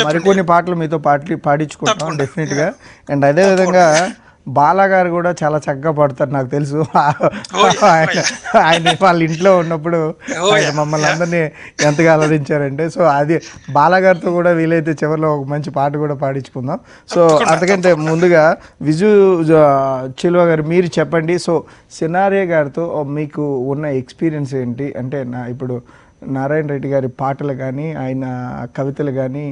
మరికొన్ని పాటలు మీతో పాటలు పాడించుకుంటాం తప్పకుండా. డెఫినెట్గా. అండ్ అదే విధంగా బాలా గారు కూడా చాలా చక్కగా పాడతారు నాకు తెలుసు. ఆయన వాళ్ళ ఇంట్లో ఉన్నప్పుడు ఆయన. మమ్మల్ని అందరినీ ఎంతగా అలరించారంటే సో అది బాలా గారితో కూడా వీలైతే చివరిలో ఒక మంచి పాట కూడా పాడించుకుందాం. సో అంతకంటే ముందుగా విజు చిల్వ గారు మీరు చెప్పండి. సో సినారే గారితో మీకు ఉన్న ఎక్స్పీరియన్స్ ఏంటి? అంటే నా ఇప్పుడు నారాయణ రెడ్డి గారి పాటలు కానీ ఆయన కవితలు కానీ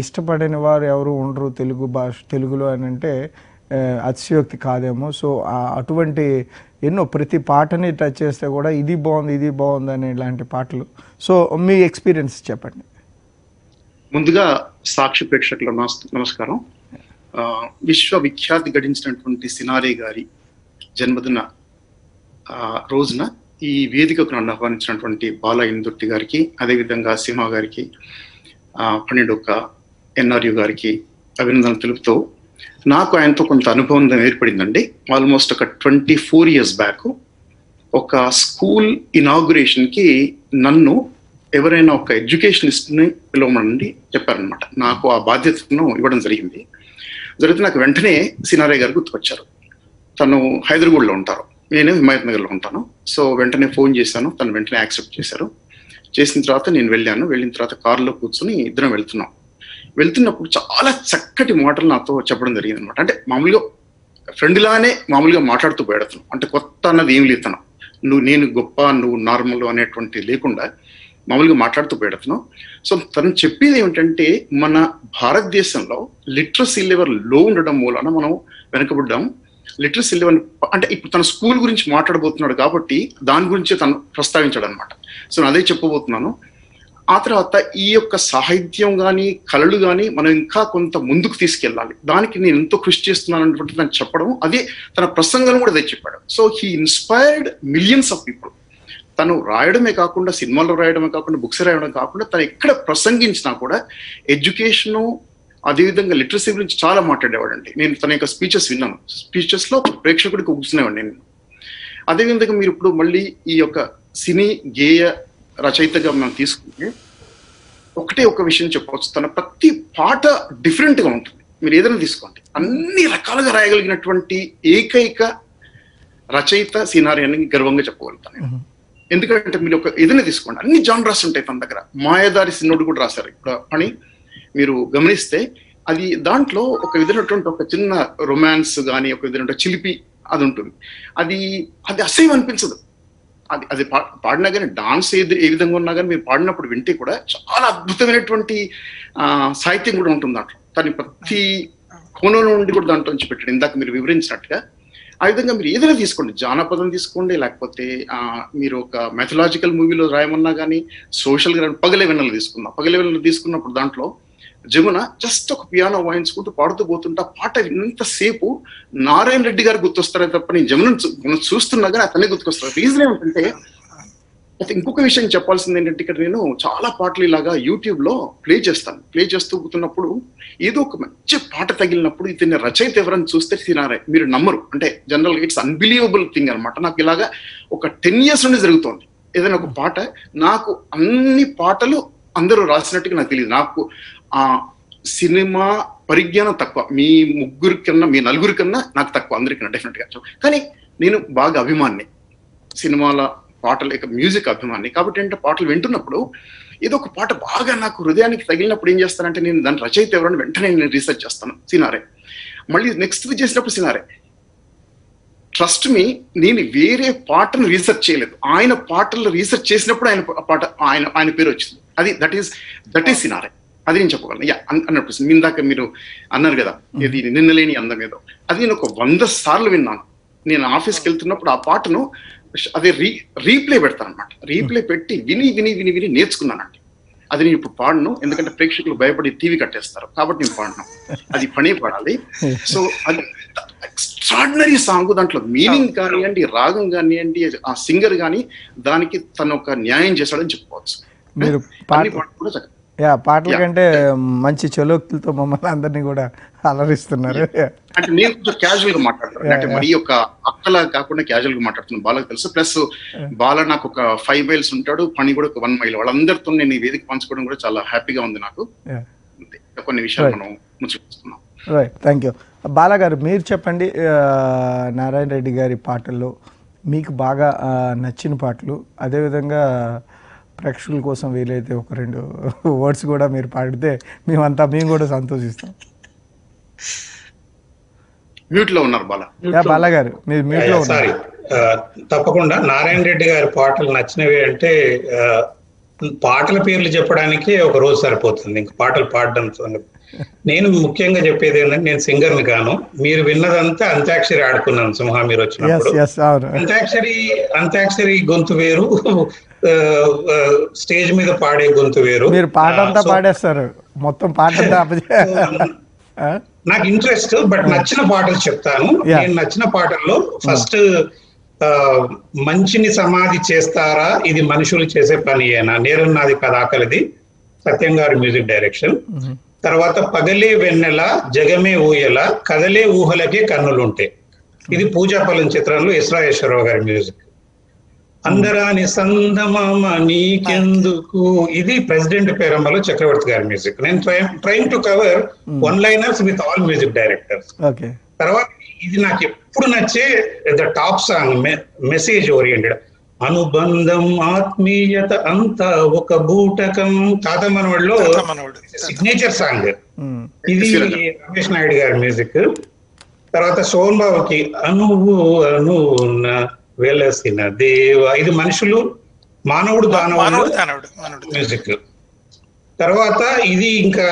ఇష్టపడని వారు ఎవరు ఉండరు తెలుగు భాష తెలుగులో అని అంటే అతిశయోక్తి కాదేమో. సో అటువంటి ఎన్నో ప్రతి పాటని టచ్ చేస్తే కూడా ఇది బాగుంది ఇది బాగుంది అనే ఇలాంటి పాటలు. సో మీ ఎక్స్పీరియన్స్ చెప్పండి. ముందుగా సాక్షి ప్రేక్షకుల నమస్- నమస్కారం. విశ్వవిఖ్యాతి గడించినటువంటి సినారే గారి జన్మదిన రోజున ఈ వేదికకు నన్ను ఆహ్వానించినటువంటి బాల ఇందుర్తి గారికి అదేవిధంగా సింహ గారికి పన్నెండు పన్నెండొక్క ఎన్ఆర్యు గారికి అభినందనలు తెలుపుతూ నాకు ఆయనతో కొంత అనుభవం ఏర్పడిందండి. ఆల్మోస్ట్ ఒక ట్వంటీ ఫోర్ ఇయర్స్ బ్యాక్ ఒక స్కూల్ ఇనాగురేషన్కి నన్ను ఎవరైనా ఒక ఎడ్యుకేషనిస్ట్ని ని చెప్పారనమాట నాకు ఆ బాధ్యతను ఇవ్వడం జరిగింది. జరిగితే నాకు వెంటనే సినారయ్య గారు గుర్తుకొచ్చారు. తను హైదరాబాద్లో ఉంటారు. నేను హిమాయత్ నగర్లో ఉంటాను. సో వెంటనే ఫోన్ చేశాను. తను వెంటనే యాక్సెప్ట్ చేశారు. చేసిన తర్వాత నేను వెళ్ళాను. వెళ్ళిన తర్వాత కారులో కూర్చొని ఇద్దరం వెళ్తున్నాం. వెళ్తున్నప్పుడు చాలా చక్కటి మాటలు నాతో చెప్పడం జరిగింది అనమాట అంటే మామూలుగా ఫ్రెండ్లానే మామూలుగా మాట్లాడుతూ పోయాడుతున్నాం అంటే కొత్త అన్నది ఏం లేదు నువ్వు నేను గొప్ప నువ్వు నార్మల్ అనేటువంటి లేకుండా మామూలుగా మాట్లాడుతూ పోయాడుతున్నాం సో తను చెప్పేది ఏమిటంటే మన భారతదేశంలో లిటరసీ లెవెల్లో ఉండడం మూలన మనం వెనకబడ్డాం. లిటరసీ లెవెల్ అంటే ఇప్పుడు తన స్కూల్ గురించి మాట్లాడబోతున్నాడు కాబట్టి దాని గురించే తను ప్రస్తావించాడు అనమాట సో నేను అదే చెప్పబోతున్నాను. ఆ తర్వాత ఈ యొక్క సాహిత్యం కానీ కళలు కానీ మనం ఇంకా కొంత ముందుకు తీసుకెళ్ళాలి. దానికి నేను ఎంతో కృషి చేస్తున్నాను అనేటువంటి తను చెప్పడం అదే తన ప్రసంగం కూడా అదే చెప్పాడు. So he inspired millions of people తను రాయడమే కాకుండా సినిమాలో రాయడమే కాకుండా బుక్స్ రాయడం కాకుండా తను ఎక్కడ ప్రసంగించినా కూడా ఎడ్యుకేషను అదేవిధంగా లిటరసీ గురించి చాలా మాట్లాడేవాడండి. నేను తన యొక్క స్పీచెస్ విన్నాను. స్పీచెస్లో ప్రేక్షకుడికి కూర్చునేవాడు నేను. అదేవిధంగా మీరు ఇప్పుడు మళ్ళీ ఈ యొక్క సినీ గేయ రచయితగా మనం తీసుకుంటే ఒకటే ఒక విషయం చెప్పవచ్చు. తన ప్రతి పాట డిఫరెంట్గా ఉంటుంది. మీరు ఏదైనా తీసుకోండి. అన్ని రకాలుగా రాయగలిగినటువంటి ఏకైక రచయిత సినారి అని గర్వంగా చెప్పగలుగుతాను. ఎందుకంటే మీరు ఒక ఏదైనా తీసుకోండి. అన్ని జానరాస్ ఉంటాయి తన దగ్గర. మాయదారి సిన్నోడు కూడా రాశారు. ఇప్పుడు పని మీరు గమనిస్తే అది దాంట్లో ఒక విధమైనటువంటి ఒక చిన్న రొమాన్స్ కానీ ఒక విధమైన చిలిపి అది ఉంటుంది. అది అది అసహ్యం అనిపించదు. అది అది పాడినా కానీ డాన్స్ ఏది ఏ విధంగా ఉన్నా కానీ మీరు పాడినప్పుడు వింటే కూడా చాలా అద్భుతమైనటువంటి ఆ, సాహిత్యం కూడా ఉంటుంది దాంట్లో. దాని ప్రతి కోణం నుండి కూడా దాంట్లో నుంచి పెట్టాడు. ఇందాక మీరు వివరించినట్టుగా ఆ విధంగా మీరు ఏదైనా తీసుకోండి. జానపదం తీసుకోండి లేకపోతే ఆ, మీరు ఒక మెథలాజికల్ మూవీలో రాయమన్నా కానీ సోషల్గా పగలే వెన్నెలు తీసుకుందాం. పగలే వెన్నెలు తీసుకున్నప్పుడు దాంట్లో జమున జస్ట్ ఒక పియానో వాయించుకుంటూ పాడుతూ పోతుంటే ఆ పాట ఇంతసేపు నారాయణ రెడ్డి గారు గుర్తొస్తారే తప్ప నేను జమున చూస్తున్నా కానీ అతనే గుర్తుకొస్తారు రీజన్ ఏమిటంటే అయితే ఇంకొక విషయం చెప్పాల్సింది ఏంటంటే ఇక్కడ నేను చాలా పాటలు ఇలాగా యూట్యూబ్లో ప్లే చేస్తాను. ప్లే చేస్తూ పోతున్నప్పుడు ఏదో ఒక మంచి పాట తగిలినప్పుడు ఇతని రచయిత ఎవరని చూస్తే తినారే. మీరు నమ్మరు. అంటే జనరల్గా ఇట్స్ అన్బిలీవబుల్ థింగ్ అనమాట నాకు ఇలాగా ఒక టెన్ ఇయర్స్ నుండి జరుగుతోంది. ఏదైనా ఒక పాట నాకు అన్ని పాటలు అందరూ రాసినట్టుగా నాకు తెలియదు. నాకు ఆ సినిమా పరిజ్ఞానం తక్కువ. మీ ముగ్గురి కన్నా మీ నలుగురి కన్నా నాకు తక్కువ అందరికన్నా డెఫినెట్గా కానీ నేను బాగా అభిమాన్ని. సినిమాల పాటలు ఇక మ్యూజిక్ అభిమాని కాబట్టి ఏంటంటే పాటలు వింటున్నప్పుడు ఏదో ఒక పాట బాగా నాకు హృదయానికి తగిలినప్పుడు ఏం చేస్తానంటే నేను దాని రచయిత ఎవరని వెంటనే నేను రీసెర్చ్ చేస్తాను. సినారే. మళ్ళీ నెక్స్ట్ చేసినప్పుడు సినారే. ట్రస్ట్ మీ నేను వేరే పాటను రీసెర్చ్ చేయలేదు. ఆయన పాటలు రీసెర్చ్ చేసినప్పుడు ఆయన పాట ఆయన ఆయన పేరు వచ్చింది. అది that is that is Cinare. అది నేను చెప్పగలను. యా మీ ఇందాక మీరు అన్నారు కదా ఇది నిన్నలేని అందం ఏదో. అది నేను ఒక వంద సార్లు విన్నాను. నేను ఆఫీస్కి వెళ్తున్నప్పుడు ఆ పాటను అదే రీ రీప్లే పెడతాను అనమాట రీప్లే పెట్టి విని విని విని విని నేర్చుకున్నానండి. అది నేను ఇప్పుడు పాడను ఎందుకంటే ప్రేక్షకులు భయపడి టీవీ కట్టేస్తారు. కాబట్టి నేను పాడను. అది పనే పాడాలి. సో అది ఎక్స్ట్రాడినరీ సాంగ్ దాంట్లో మీనింగ్ కానివ్వండి రాగం కానివ్వండి ఆ సింగర్ కానీ దానికి తను ఒక న్యాయం చేశాడని చెప్పుకోవచ్చు. మీరు పాట కూడా యా పాటల. కంటే మంచి చలోక్తులతో మమ్మల్ని అందరినీ కూడా అలరిస్తున్నారు. అంటే నేను కొంచెం క్యాజువల్గా మాట్లాడతాను. Yeah, అంటే. మరి ఒక అక్కలా కాకుండా క్యాజువల్గా మాట్లాడుతున్నాను. బాలకు తెలుసు. ప్లస్ బాల నాకు ఒక ఫైవ్ మైల్స్ ఉంటాడు. పని కూడా ఒక వన్ మైల్ వాళ్ళందరితో నేను ఈ వేదిక పంచుకోవడం కూడా చాలా హ్యాపీగా ఉంది నాకు. కొన్ని విషయాలు. మనం రైట్ థ్యాంక్ యూ బాలగారు మీరు చెప్పండి నారాయణ రెడ్డి గారి పాటల్లో మీకు బాగా నచ్చిన పాటలు అదేవిధంగా ప్రేక్షకుల కోసం వీలైతే ఒక రెండు వర్డ్స్ కూడా మీరు పాడితే మేమంతా మేము కూడా సంతోషిస్తాం. మ్యూట్లో ఉన్నారు బాల. యా బాలగారు మీరు మీట్లో సారీ తప్పకుండా నారాయణ రెడ్డి గారి పాటలు నచ్చినవి అంటే ఆ, పాటల పేర్లు చెప్పడానికి ఒక రోజు సరిపోతుంది. ఇంక పాటలు పాడడం సంగతి. నేను ముఖ్యంగా చెప్పేది ఏంటంటే నేను సింగర్ని గాను. మీరు విన్నదంతా అంత్యాక్షరి ఆడుకున్నాను సింహ మీరు వచ్చినప్పుడు. అంత్యాక్షరి అంత్యాక్షరి గొంతు వేరు స్టేజ్ మీద పాడే గొంతు వేరు. మీరు పాట అంతా పాడేస్తారు. మొత్తం పాట? నాకు ఇంట్రెస్ట్ బట్ నచ్చిన పాటలు చెప్తాను. నేను నచ్చిన పాటల్లో ఫస్ట్ మంచిని సమాధి చేస్తారా ఇది మనుషులు చేసే పని ఏనా? నేరున్నది కథాకలిది సత్యం గారి మ్యూజిక్ డైరెక్షన్. తర్వాత పగలే వెన్నెల జగమే ఊయల కదలే ఊహలకే కన్నులుంటే. ఇది పూజాఫలం చిత్రంలో ఇస్రాయేశ్వరరావు గారి మ్యూజిక్. అందరాని సందమామ నీకెందుకు? ఇది ప్రెసిడెంట్ పేరమ్మలో చక్రవర్తి గారి మ్యూజిక్. నేను train to cover one liners with all music directors. Okay. తర్వాత ఇది నాకు ఎప్పుడు నచ్చే the top song message oriented. అనుబంధం ఆత్మీయత అంతా ఒక బూటకం. తాత మనవాడిలో మనవాడు సిగ్నేచర్ సాంగ్ ఇది రమేష్ నాయుడు గారి మ్యూజిక్. తర్వాత సోన్ బాబుకి అనువు అనువున వెలసిన దేవ ఇది మనుషులు మానవుడు దానవుడు మ్యూజిక్. తర్వాత ఇది ఇంకా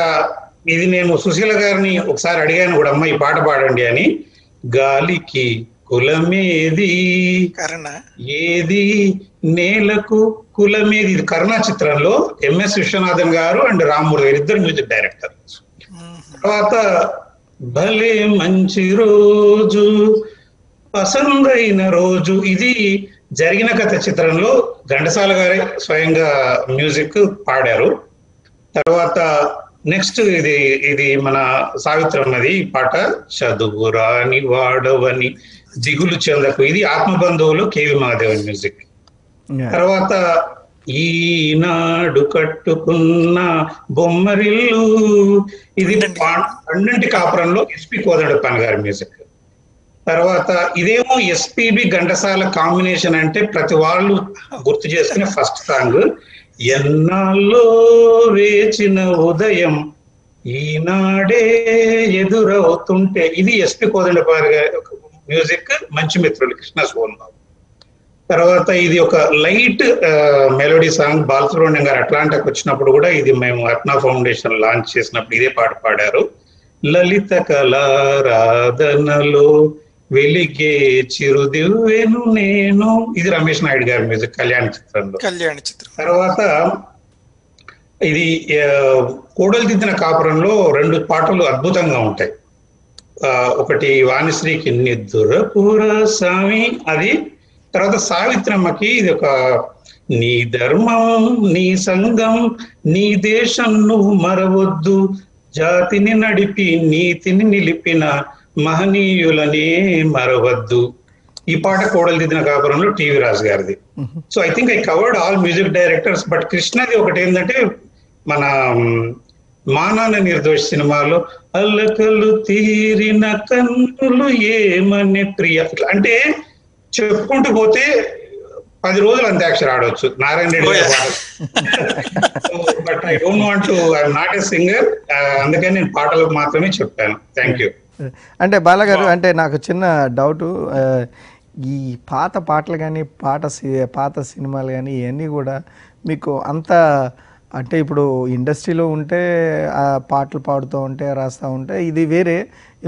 ఇది నేను సుశీల గారిని ఒకసారి అడిగాను కూడా అమ్మ ఈ పాట పాడండి అని. గాలికి కులమేది? కరణ. ఏది? నేలకు కులమేది? ఇది కరుణా చిత్రంలో ఎంఎస్ విశ్వనాథన్ గారు అండ్ రామ్మూర్తి గారు ఇద్దరు మ్యూజిక్ డైరెక్టర్ తర్వాత భలే మంచి రోజు పసందైన రోజు ఇది జరిగిన కథ చిత్రంలో ఘంటసాల గారే స్వయంగా మ్యూజిక్ పాడారు. తర్వాత నెక్స్ట్ ఇది ఇది మన సావిత్రమ్మది పాట చదువురాని వాడవని దిగులు చెందకు. ఇది ఆత్మబంధువులు కేవి మహాదేవన్ మ్యూజిక్. తర్వాత ఈనాడు కట్టుకున్న బొమ్మరిల్లు ఇది పా- పన్నెంటి కాపురంలో ఎస్పి కోదండప్పన్ గారి మ్యూజిక్. తర్వాత ఇదేమో ఎస్పీబి ఘంటసాల కాంబినేషన్ అంటే ప్రతి వాళ్ళు గుర్తు చేసుకునే ఫస్ట్ సాంగ్ ఎన్నాళ్ళో వేచిన ఉదయం ఈనాడే ఎదురవుతుంటే. ఇది ఎస్పి కోదండపారి గారి మ్యూజిక్ మంచి మిత్రులు కృష్ణ సోన్ బాబు తర్వాత ఇది ఒక లైట్ మెలోడీ సాంగ్ బాలసుబ్రహ్మణ్యం గారు అట్లాంటాకి వచ్చినప్పుడు కూడా ఇది మేము అట్నా ఫౌండేషన్ లాంచ్ చేసినప్పుడు ఇదే పాట పాడారు. లలిత కళారాధనలో వెలిగే చిరుదివ్వెను నేను. ఇది రమేష్ నాయుడు గారి మ్యూజిక్ కళ్యాణ చిత్రంలో. కళ్యాణ చిత్రం. తర్వాత ఇది కోడలు దిద్దిన కాపురంలో రెండు పాటలు అద్భుతంగా ఉంటాయి. ఒకటి వాణిశ్రీకి నిద్దుర పూర స్వామి అది తర్వాత సావిత్రమ్మకి ఇది ఒక నీ ధర్మం నీ సంఘం నీ దేశం నువ్వు మరవద్దు. జాతిని నడిపి నీతిని నిలిపిన మహనీయులనే మరవద్దు. ఈ పాట కోడలు దిద్దిన కాపురంలో టీవీ రాజు గారిది. So I think I covered all music directors but కృష్ణది ఒకటి ఏంటంటే మన మానాన నిర్దోష్ సినిమాలో అల్లకలు తీరిన కన్నులు ఏమని ప్రియ అంటే చెప్పుకుంటూ పోతే పది రోజులు అంత్యాక్షరి ఆడవచ్చు Narayana Reddy but I don't want to I'm not a singer అందుకని నేను పాటలకు మాత్రమే చెప్పాను. థ్యాంక్ యూ అంటే బాలగారు అంటే నాకు చిన్న డౌట్ ఈ పాత పాటలు కానీ పాట పాత సినిమాలు కానీ ఇవన్నీ కూడా మీకు అంత అంటే ఇప్పుడు ఇండస్ట్రీలో ఉంటే ఆ పాటలు పాడుతూ ఉంటే రాస్తూ ఉంటే ఇది వేరే.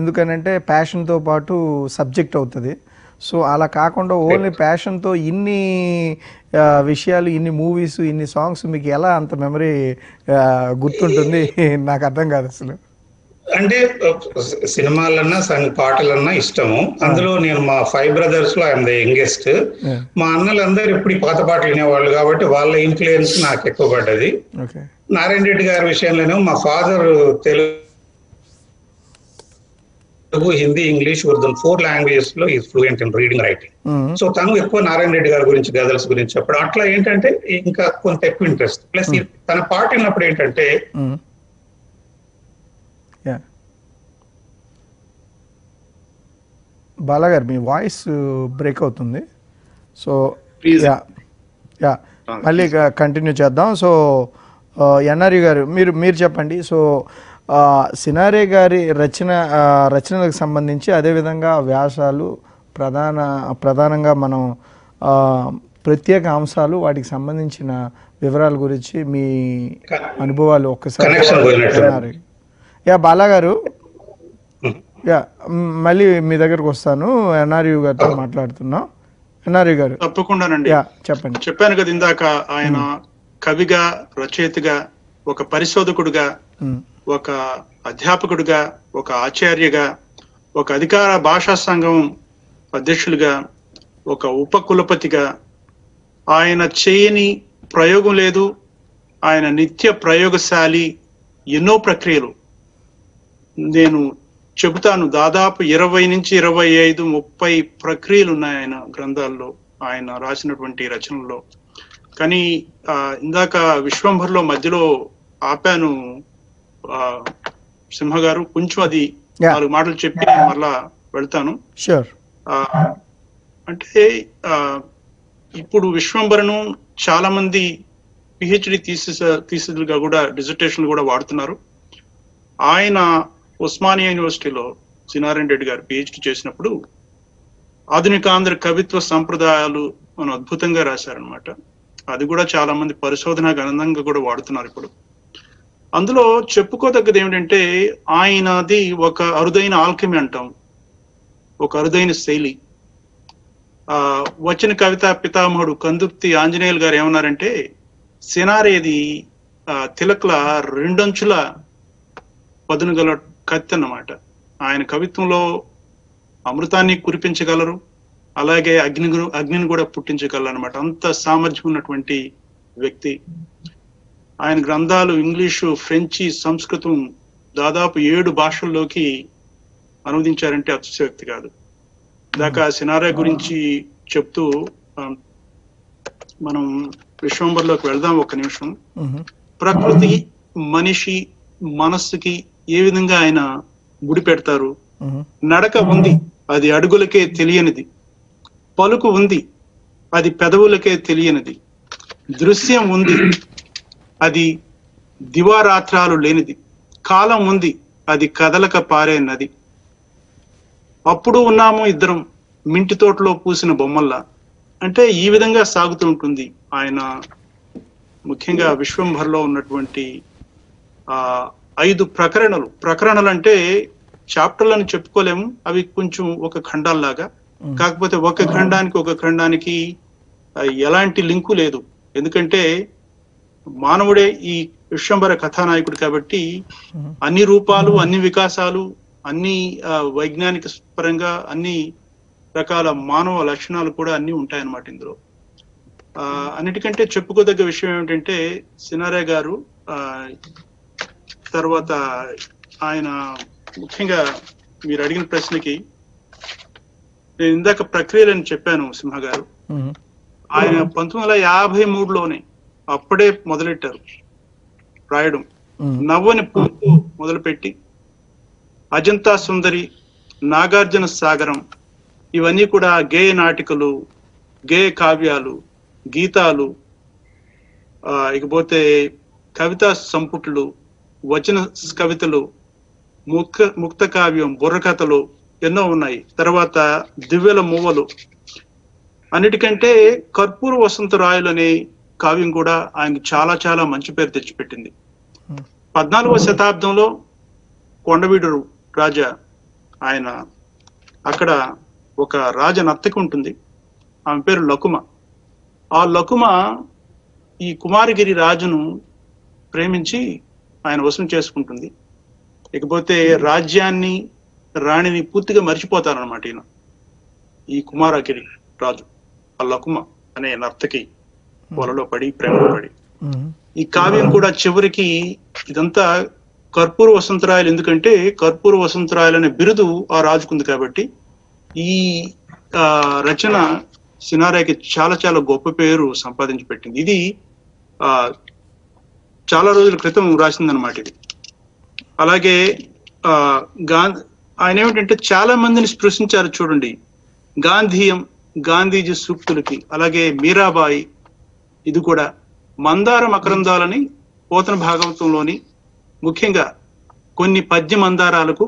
ఎందుకనంటే ప్యాషన్తో పాటు సబ్జెక్ట్ అవుతుంది. సో అలా కాకుండా ఓన్లీ ప్యాషన్తో ఇన్ని విషయాలు ఇన్ని మూవీస్ ఇన్ని సాంగ్స్ మీకు ఎలా అంత మెమరీ గుర్తుంటుంది? నాకు అర్థం కాదు అసలు. అంటే సినిమాలన్నా సంగ పాటలన్నా ఇష్టము. అందులో నేను మా ఫైవ్ బ్రదర్స్లో ఐఎమ్ ద యంగెస్ట్. మా అన్నలందరూ ఇప్పుడు పాత పాటలు వినేవాళ్ళు కాబట్టి వాళ్ళ ఇన్ఫ్లుయెన్స్ నాకు ఎక్కువ పడ్డది. నారాయణ రెడ్డి గారి విషయంలోనే మా father Telugu Hindi English Urdu four లాంగ్వేజెస్లో ఈ fluent in reading writing. So తను ఎక్కువ నారాయణ రెడ్డి గారి గురించి గజల్స్ గురించి చెప్పడం. అట్లా ఏంటంటే ఇంకా కొంత ఎక్కువ ఇంట్రెస్ట్. ప్లస్ తన పాట విన్నప్పుడు ఏంటంటే యా బాలాగారు మీ వాయిస్ బ్రేక్ అవుతుంది. సో. Yeah yeah. మళ్ళీ కంటిన్యూ చేద్దాం. సో ఎన్ఆర్యు గారు మీరు మీరు చెప్పండి. సో సినారే గారి రచన రచనలకు సంబంధించి అదేవిధంగా వ్యాసాలు ప్రధాన ప్రధానంగా మనం ప్రత్యేక అంశాలు వాటికి సంబంధించిన వివరాల గురించి మీ అనుభవాలు ఒక్కసారి. యా బాలా గారు యా మళ్ళీ మీ దగ్గరకు వస్తాను. ఎన్ఆర్యు గారితో మాట్లాడుతున్నాం. ఎన్ఆర్యు గారు. తప్పకుండానండి యా చెప్పండి. చెప్పాను కదా ఇందాక ఆయన కవిగా రచయితగా ఒక పరిశోధకుడుగా ఒక అధ్యాపకుడిగా ఒక ఆచార్యగా ఒక అధికార భాషా సంఘం అధ్యక్షులుగా ఒక ఉప కులపతిగా ఆయన చేయని ప్రయోగం లేదు. ఆయన నిత్య ప్రయోగశాలి ఎన్నో ప్రక్రియలు. నేను చెబుతాను దాదాపు ఇరవై నుంచి ఇరవై ఐదు ముప్పై ప్రక్రియలు ఉన్నాయి ఆయన గ్రంథాల్లో ఆయన రాసినటువంటి రచనల్లో. కానీ ఆ, ఇందాక విశ్వంభర్లో మధ్యలో ఆపాను ఆ, సింహ గారు కొంచెం అది. నాలుగు మాటలు చెప్పి మళ్ళా వెళ్తాను. అంటే ఆ, ఇప్పుడు విశ్వంబరను చాలా మంది పిహెచ్డి థీసిస్ థీసిస్లుగా కూడా డిజర్టేషన్ కూడా వాడుతున్నారు. ఆయన ఉస్మానియా యూనివర్సిటీలో సినారాయణ రెడ్డి గారు పిహెచ్డి చేసినప్పుడు ఆధునిక ఆంధ్ర కవిత్వ సంప్రదాయాలు మనం అద్భుతంగా రాశారనమాట అది కూడా చాలా మంది పరిశోధన గణంగా కూడా వాడుతున్నారు ఇప్పుడు. అందులో చెప్పుకోదగ్గది ఏమిటంటే ఆయనది ఒక అరుదైన ఆల్కమి అంటాం. ఒక అరుదైన శైలి. ఆ వచ్చిన కవిత పితామహుడు కందుప్తి ఆంజనేయులు గారు ఏమన్నారంటే సినారేది ఆ, తిలక్ల రెండంచుల పదునుగల కత్తి అన్నమాట. ఆయన కవిత్వంలో అమృతాన్ని కురిపించగలరు అలాగే అగ్ని అగ్నిని కూడా పుట్టించగలరు అనమాట అంత సామర్థ్యం ఉన్నటువంటి వ్యక్తి. ఆయన గ్రంథాలు ఇంగ్లీషు ఫ్రెంచి సంస్కృతం దాదాపు ఏడు భాషల్లోకి అనువదించారంటే అతిశయోక్తి కాదు. దాకా సినారా గురించి చెప్తూ మనం విశ్వంబర్లోకి వెళ్దాం ఒక నిమిషం. మ్మ్. ప్రకృతి మనిషి మనస్సుకి ఏ విధంగా ఆయన గుడి పెడతారు. నడక ఉంది అది అడుగులకే తెలియనిది. పలుకు ఉంది అది పెదవులకే తెలియనిది. దృశ్యం ఉంది అది దివారాత్రాలు లేనిది. కాలం ఉంది అది కదలక పారే నది. అప్పుడు ఉన్నాము ఇద్దరం మింటి తోటలో పూసిన బొమ్మల్లా. అంటే ఈ విధంగా సాగుతూ ఉంటుంది ఆయన ముఖ్యంగా విశ్వంభర్లో ఉన్నటువంటి ఆ ఐదు ప్రకరణలు. ప్రకరణలు అంటే చాప్టర్లను చెప్పుకోలేము. అవి కొంచెం ఒక ఖండాల్లాగా. కాకపోతే ఒక ఖండానికి ఒక ఖండానికి ఎలాంటి లింకు లేదు. ఎందుకంటే మానవుడే ఈ విశ్వంబర కథానాయకుడు కాబట్టి అన్ని రూపాలు అన్ని వికాసాలు అన్ని వైజ్ఞానిక పరంగా అన్ని రకాల మానవ లక్షణాలు కూడా అన్ని ఉంటాయన్నమాట ఇందులో. ఆ, అన్నిటికంటే చెప్పుకోదగ్గ విషయం ఏమిటంటే సినారే గారు ఆ, తర్వాత ఆయన ముఖ్యంగా మీరు అడిగిన ప్రశ్నకి నేను ఇందాక ప్రక్రియలని చెప్పాను సింహ గారు. ఆయన పంతొమ్మిది వందల యాభై మూడులోనే అప్పుడే మొదలెట్టారు రాయడం. నవ్వని పూర్తి మొదలుపెట్టి అజంతా సుందరి నాగార్జున సాగరం ఇవన్నీ కూడా గేయ నాటికలు గేయ కావ్యాలు గీతాలు ఇకపోతే కవితా సంపుట్లు వచన కవితలు ముక్త ముక్త కావ్యం బుర్రకథలు ఎన్నో ఉన్నాయి. తర్వాత దివ్యల మువ్వలు అన్నిటికంటే కర్పూర వసంత రాయలు అనే కావ్యం కూడా ఆయనకి చాలా చాలా మంచి పేరు తెచ్చిపెట్టింది. పద్నాలుగవ శతాబ్దంలో కొండవీడు రాజా ఆయన అక్కడ ఒక రాజ నర్తకి ఉంటుంది. ఆమె పేరు లకుమ. ఆ లకుమ ఈ కుమారగిరి రాజును ప్రేమించి ఆయన వశం చేసుకుంటుంది. ఇకపోతే రాజ్యాన్ని రాణిని పూర్తిగా మర్చిపోతారనమాట ఈయన. ఈ కుమారగిరి రాజు ఆ లకుమ అనే నర్తకి పొలలో పడి ప్రేమలో పడి. ఈ కావ్యం కూడా చివరికి ఇదంతా కర్పూర వసంతరాయలు. ఎందుకంటే కర్పూర వసంతరాయలు అనే బిరుదు ఆ రాజుకుంది కాబట్టి ఈ ఆ, రచన సినారాకి చాలా చాలా గొప్ప పేరు సంపాదించి పెట్టింది. ఇది ఆ చాలా రోజుల క్రితం రాసిందనమాట ఇది. అలాగే ఆ గా ఆయన ఏమిటంటే చాలా మందిని స్పృశించారు చూడండి. గాంధీయం గాంధీజీ సూక్తులకి అలాగే మీరాబాయి ఇది కూడా మందార మకరందాలని పోతన భాగవతంలోని ముఖ్యంగా కొన్ని పద్య మందారాలకు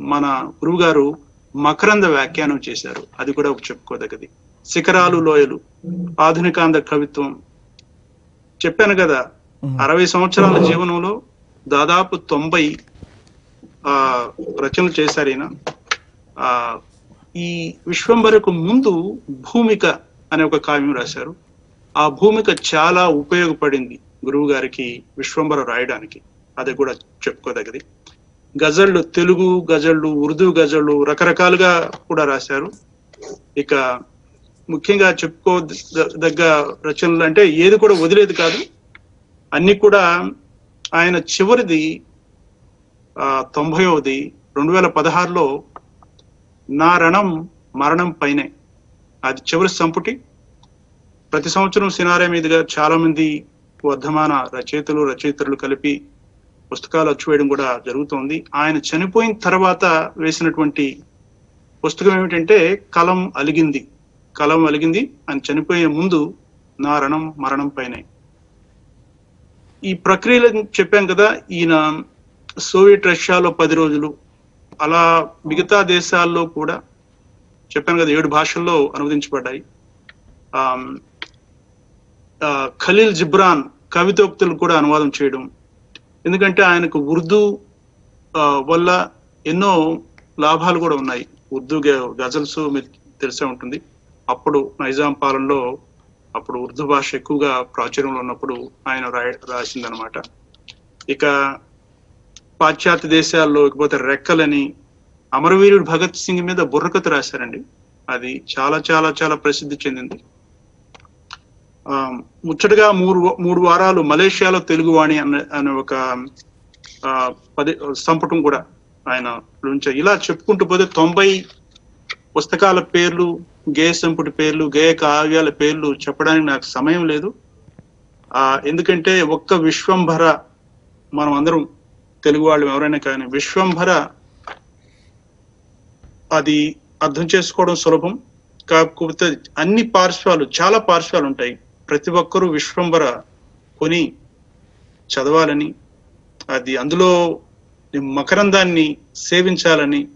మన గురువు గారు మకరంద వ్యాఖ్యానం చేశారు. అది కూడా ఒక చెప్పుకోదగ్గది. శిఖరాలు లోయలు ఆధునికాంధ్ర కవిత్వం. చెప్పాను కదా అరవై సంవత్సరాల జీవనంలో దాదాపు తొంభై ఆ రచనలు చేశారు ఈయన. ఆ ఈ విశ్వంబరకు ముందు భూమిక అనే ఒక కావ్యం రాశారు. ఆ భూమిక చాలా ఉపయోగపడింది గురువు గారికి విశ్వంబర రాయడానికి. అది కూడా చెప్పుకోదగ్గది. గజళ్ళు తెలుగు గజళ్ళు ఉర్దూ గజళ్ళు రకరకాలుగా కూడా రాశారు. ఇక ముఖ్యంగా చెప్పుకో దగ్గ రచనలు అంటే ఏది కూడా వదిలేదు కాదు. అన్ని కూడా ఆయన చివరిది తొంభైవది రెండు వేల పదహారులో నా రణం మరణం పైనే. అది చివరి సంపుటి. ప్రతి సంవత్సరం సినారే మీదుగా చాలా మంది వర్ధమాన రచయితలు రచయితలు కలిపి పుస్తకాలు అచ్చువేయడం కూడా జరుగుతోంది. ఆయన చనిపోయిన తర్వాత వేసినటువంటి పుస్తకం ఏమిటంటే కలం అలిగింది. కలం అలిగింది. ఆయన చనిపోయే ముందు నా రణం మరణం పైనే. ఈ ప్రక్రియలో చెప్పాం కదా ఈయన సోవియట్ రష్యాలో పది రోజులు అలా మిగతా దేశాల్లో కూడా చెప్పాను కదా ఏడు భాషల్లో అనువదించబడ్డాయి. ఖలీల్ జిబ్రాన్ కవితోక్తులు కూడా అనువాదం చేయడం ఎందుకంటే ఆయనకు ఉర్దూ వల్ల ఎన్నో లాభాలు కూడా ఉన్నాయి. ఉర్దూ గ- గజల్స్ మీకు తెలిసే ఉంటుంది. అప్పుడు నైజాం పాలనలో అప్పుడు ఉర్దూ భాష ఎక్కువగా ప్రాచుర్యంలో ఉన్నప్పుడు ఆయన రాయ రాసిందనమాట ఇక పాశ్చాత్య దేశాల్లో ఇకపోతే రెక్కలని అమరవీరుడు భగత్ సింగ్ మీద బుర్రకథ రాశారండి. అది చాలా చాలా చాలా ప్రసిద్ధి చెందింది. ఆ, ముచ్చటగా మూడు మూడు వారాలు మలేషియాలో తెలుగువాణి అనే అనే ఒక ఆ, పది సంపుటం కూడా ఆయన ఇలా చెప్పుకుంటూ పోతే తొంభై పుస్తకాల పేర్లు గేయ సంపుటి పేర్లు గేయ కావ్యాల పేర్లు చెప్పడానికి నాకు సమయం లేదు. ఆ ఎందుకంటే ఒక్క విశ్వంభర మనం అందరం తెలుగు వాళ్ళు ఎవరైనా కానీ విశ్వంభర అది అర్థం చేసుకోవడం సులభం. కాకపోతే అన్ని పార్శ్వాలు చాలా పార్శ్వాలు ఉంటాయి. ప్రతి ఒక్కరూ విశ్వంభర కొని చదవాలని అది అందులో మకరందాన్ని సేవించాలని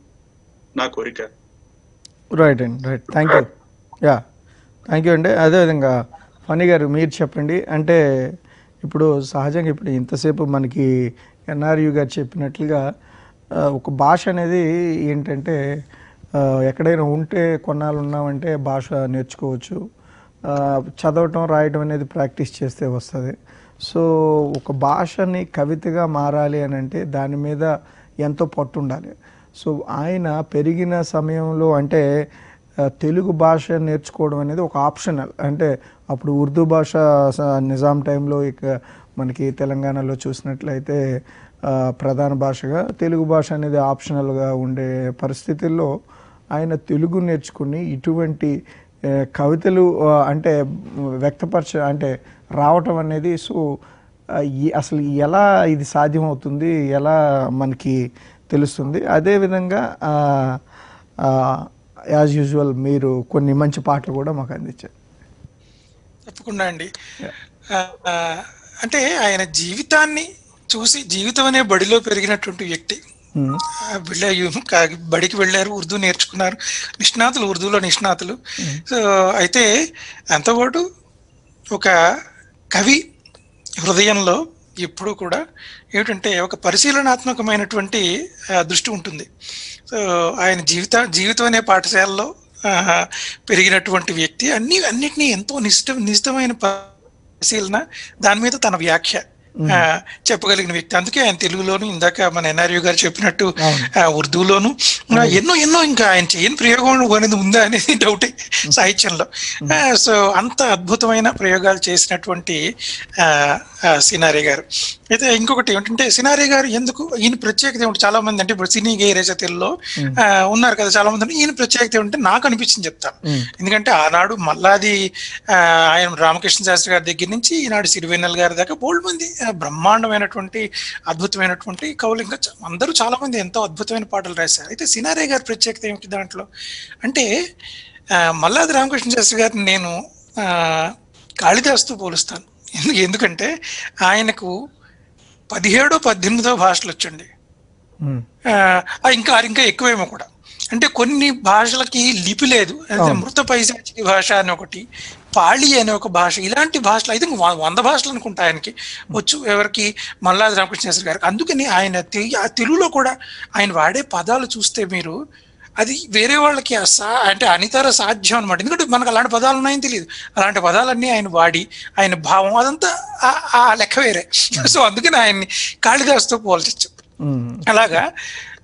నా కోరిక. రైట్ అండి right thank you yeah thank you అండి అదేవిధంగా ఫణి గారు మీరు చెప్పండి. అంటే ఇప్పుడు సహజంగా ఇప్పుడు ఇంతసేపు మనకి ఎన్ఆర్యు గారు చెప్పినట్లుగా ఒక భాష అనేది ఏంటంటే ఎక్కడైనా ఉంటే కొన్నాళ్ళు ఉన్నామంటే భాష నేర్చుకోవచ్చు. చదవటం రాయటం అనేది ప్రాక్టీస్ చేస్తే వస్తుంది. సో ఒక భాషని కవితగా మారాలి అని అంటే దాని మీద ఎంతో పట్టు ఉండాలి సో ఆయన పెరిగిన సమయంలో అంటే తెలుగు భాష నేర్చుకోవడం అనేది ఒక ఆప్షనల్. అంటే అప్పుడు ఉర్దూ భాష నిజాం టైంలో ఇక మనకి తెలంగాణలో చూసినట్లయితే ప్రధాన భాషగా తెలుగు భాష అనేది ఆప్షనల్గా ఉండే పరిస్థితుల్లో ఆయన తెలుగు నేర్చుకుని ఇటువంటి కవితలు అంటే వ్యక్తపరచ అంటే రావటం అనేది సో అసలు ఎలా ఇది సాధ్యమవుతుంది? ఎలా మనకి తెలుస్తుంది. అదేవిధంగా యాజ్ యూజువల్ మీరు కొన్ని మంచి పాటలు కూడా మాకు అందించారు. తప్పకుండా అండి. అంటే ఆయన జీవితాన్ని చూసి జీవితం అనే బడిలో పెరిగినటువంటి వ్యక్తి. కా- బడికి వెళ్ళారు ఉర్దూ నేర్చుకున్నారు. నిష్ణాతులు ఉర్దూలో నిష్ణాతులు. సో అయితే అంతపాటు ఒక కవి హృదయంలో ఎప్పుడూ కూడా ఏమిటంటే ఒక పరిశీలనాత్మకమైనటువంటి దృష్టి ఉంటుంది. సో ఆయన జీవిత జీవితం అనే పాఠశాలలో పెరిగినటువంటి వ్యక్తి అన్ని అన్నిటినీ ఎంతో నిష్ట నిష్టమైన పరిశీలన దాని మీద తన వ్యాఖ్య. చెప్పగలిగిన వ్యక్తి. అందుకే ఆయన తెలుగులోను ఇందాక మన ఎన్ఆర్యు గారు చెప్పినట్టు ఉర్దూలోను. ఎన్నో ఎన్నో ఇంకా ఆయన చేయని ప్రయోగం అనేది ఉందా అనేది డౌటే సాహిత్యంలో. ఆ, సో అంత అద్భుతమైన ప్రయోగాలు చేసినటువంటి సినారే గారు. అయితే ఇంకొకటి ఏమిటంటే సినారే గారు ఎందుకు ఈయన ప్రత్యేకత ఏమిటి? చాలా మంది అంటే ఇప్పుడు సినీ గేయ రచయితల్లో ఉన్నారు కదా చాలా మంది ఈయన ప్రత్యేకత ఏమిటంటే నాకు అనిపించింది చెప్తాను ఎందుకంటే ఆనాడు మల్లాది ఆయన రామకృష్ణ శాస్త్రి గారి దగ్గర నుంచి ఈనాడు సిరివెన్నెల గారి దాకా బోల్డ్ మంది బ్రహ్మాండమైనటువంటి అద్భుతమైనటువంటి కవులు. ఇంకా అందరూ చాలా మంది ఎంతో అద్భుతమైన పాటలు రాశారు. అయితే సినారే గారి ప్రత్యేకత ఏమిటి దాంట్లో? అంటే మల్లాది రామకృష్ణ శాస్త్రి గారిని నేను కాళిదాస్తో పోలుస్తాను. ఎందు- ఎందుకంటే ఆయనకు పదిహేడో పద్దెనిమిదో భాషలు వచ్చండి. ఇంకా ఇంకా ఎక్కువేమో కూడా. అంటే కొన్ని భాషలకి లిపి లేదు. అంటే మృత పైశాచిక భాష అని ఒకటి పాళి అనే ఒక భాష ఇలాంటి భాషలు అయితే వంద భాషలు అనుకుంటా ఆయనకి. వచ్చు ఎవరికి? మల్లాది రామకృష్ణ గారికి. అందుకని ఆయన తెలుగులో కూడా ఆయన వాడే పదాలు చూస్తే మీరు అది వేరే వాళ్ళకి అసా అంటే అనితర సాధ్యం అనమాట ఎందుకంటే మనకు అలాంటి పదాలు ఉన్నాయని తెలియదు. అలాంటి పదాలన్నీ ఆయన వాడి ఆయన భావం అదంతా ఆ- లెక్క వేరే. సో అందుకని ఆయన్ని కాళిదాస్తో పోల్చచ్చు మ్మ్. అలాగా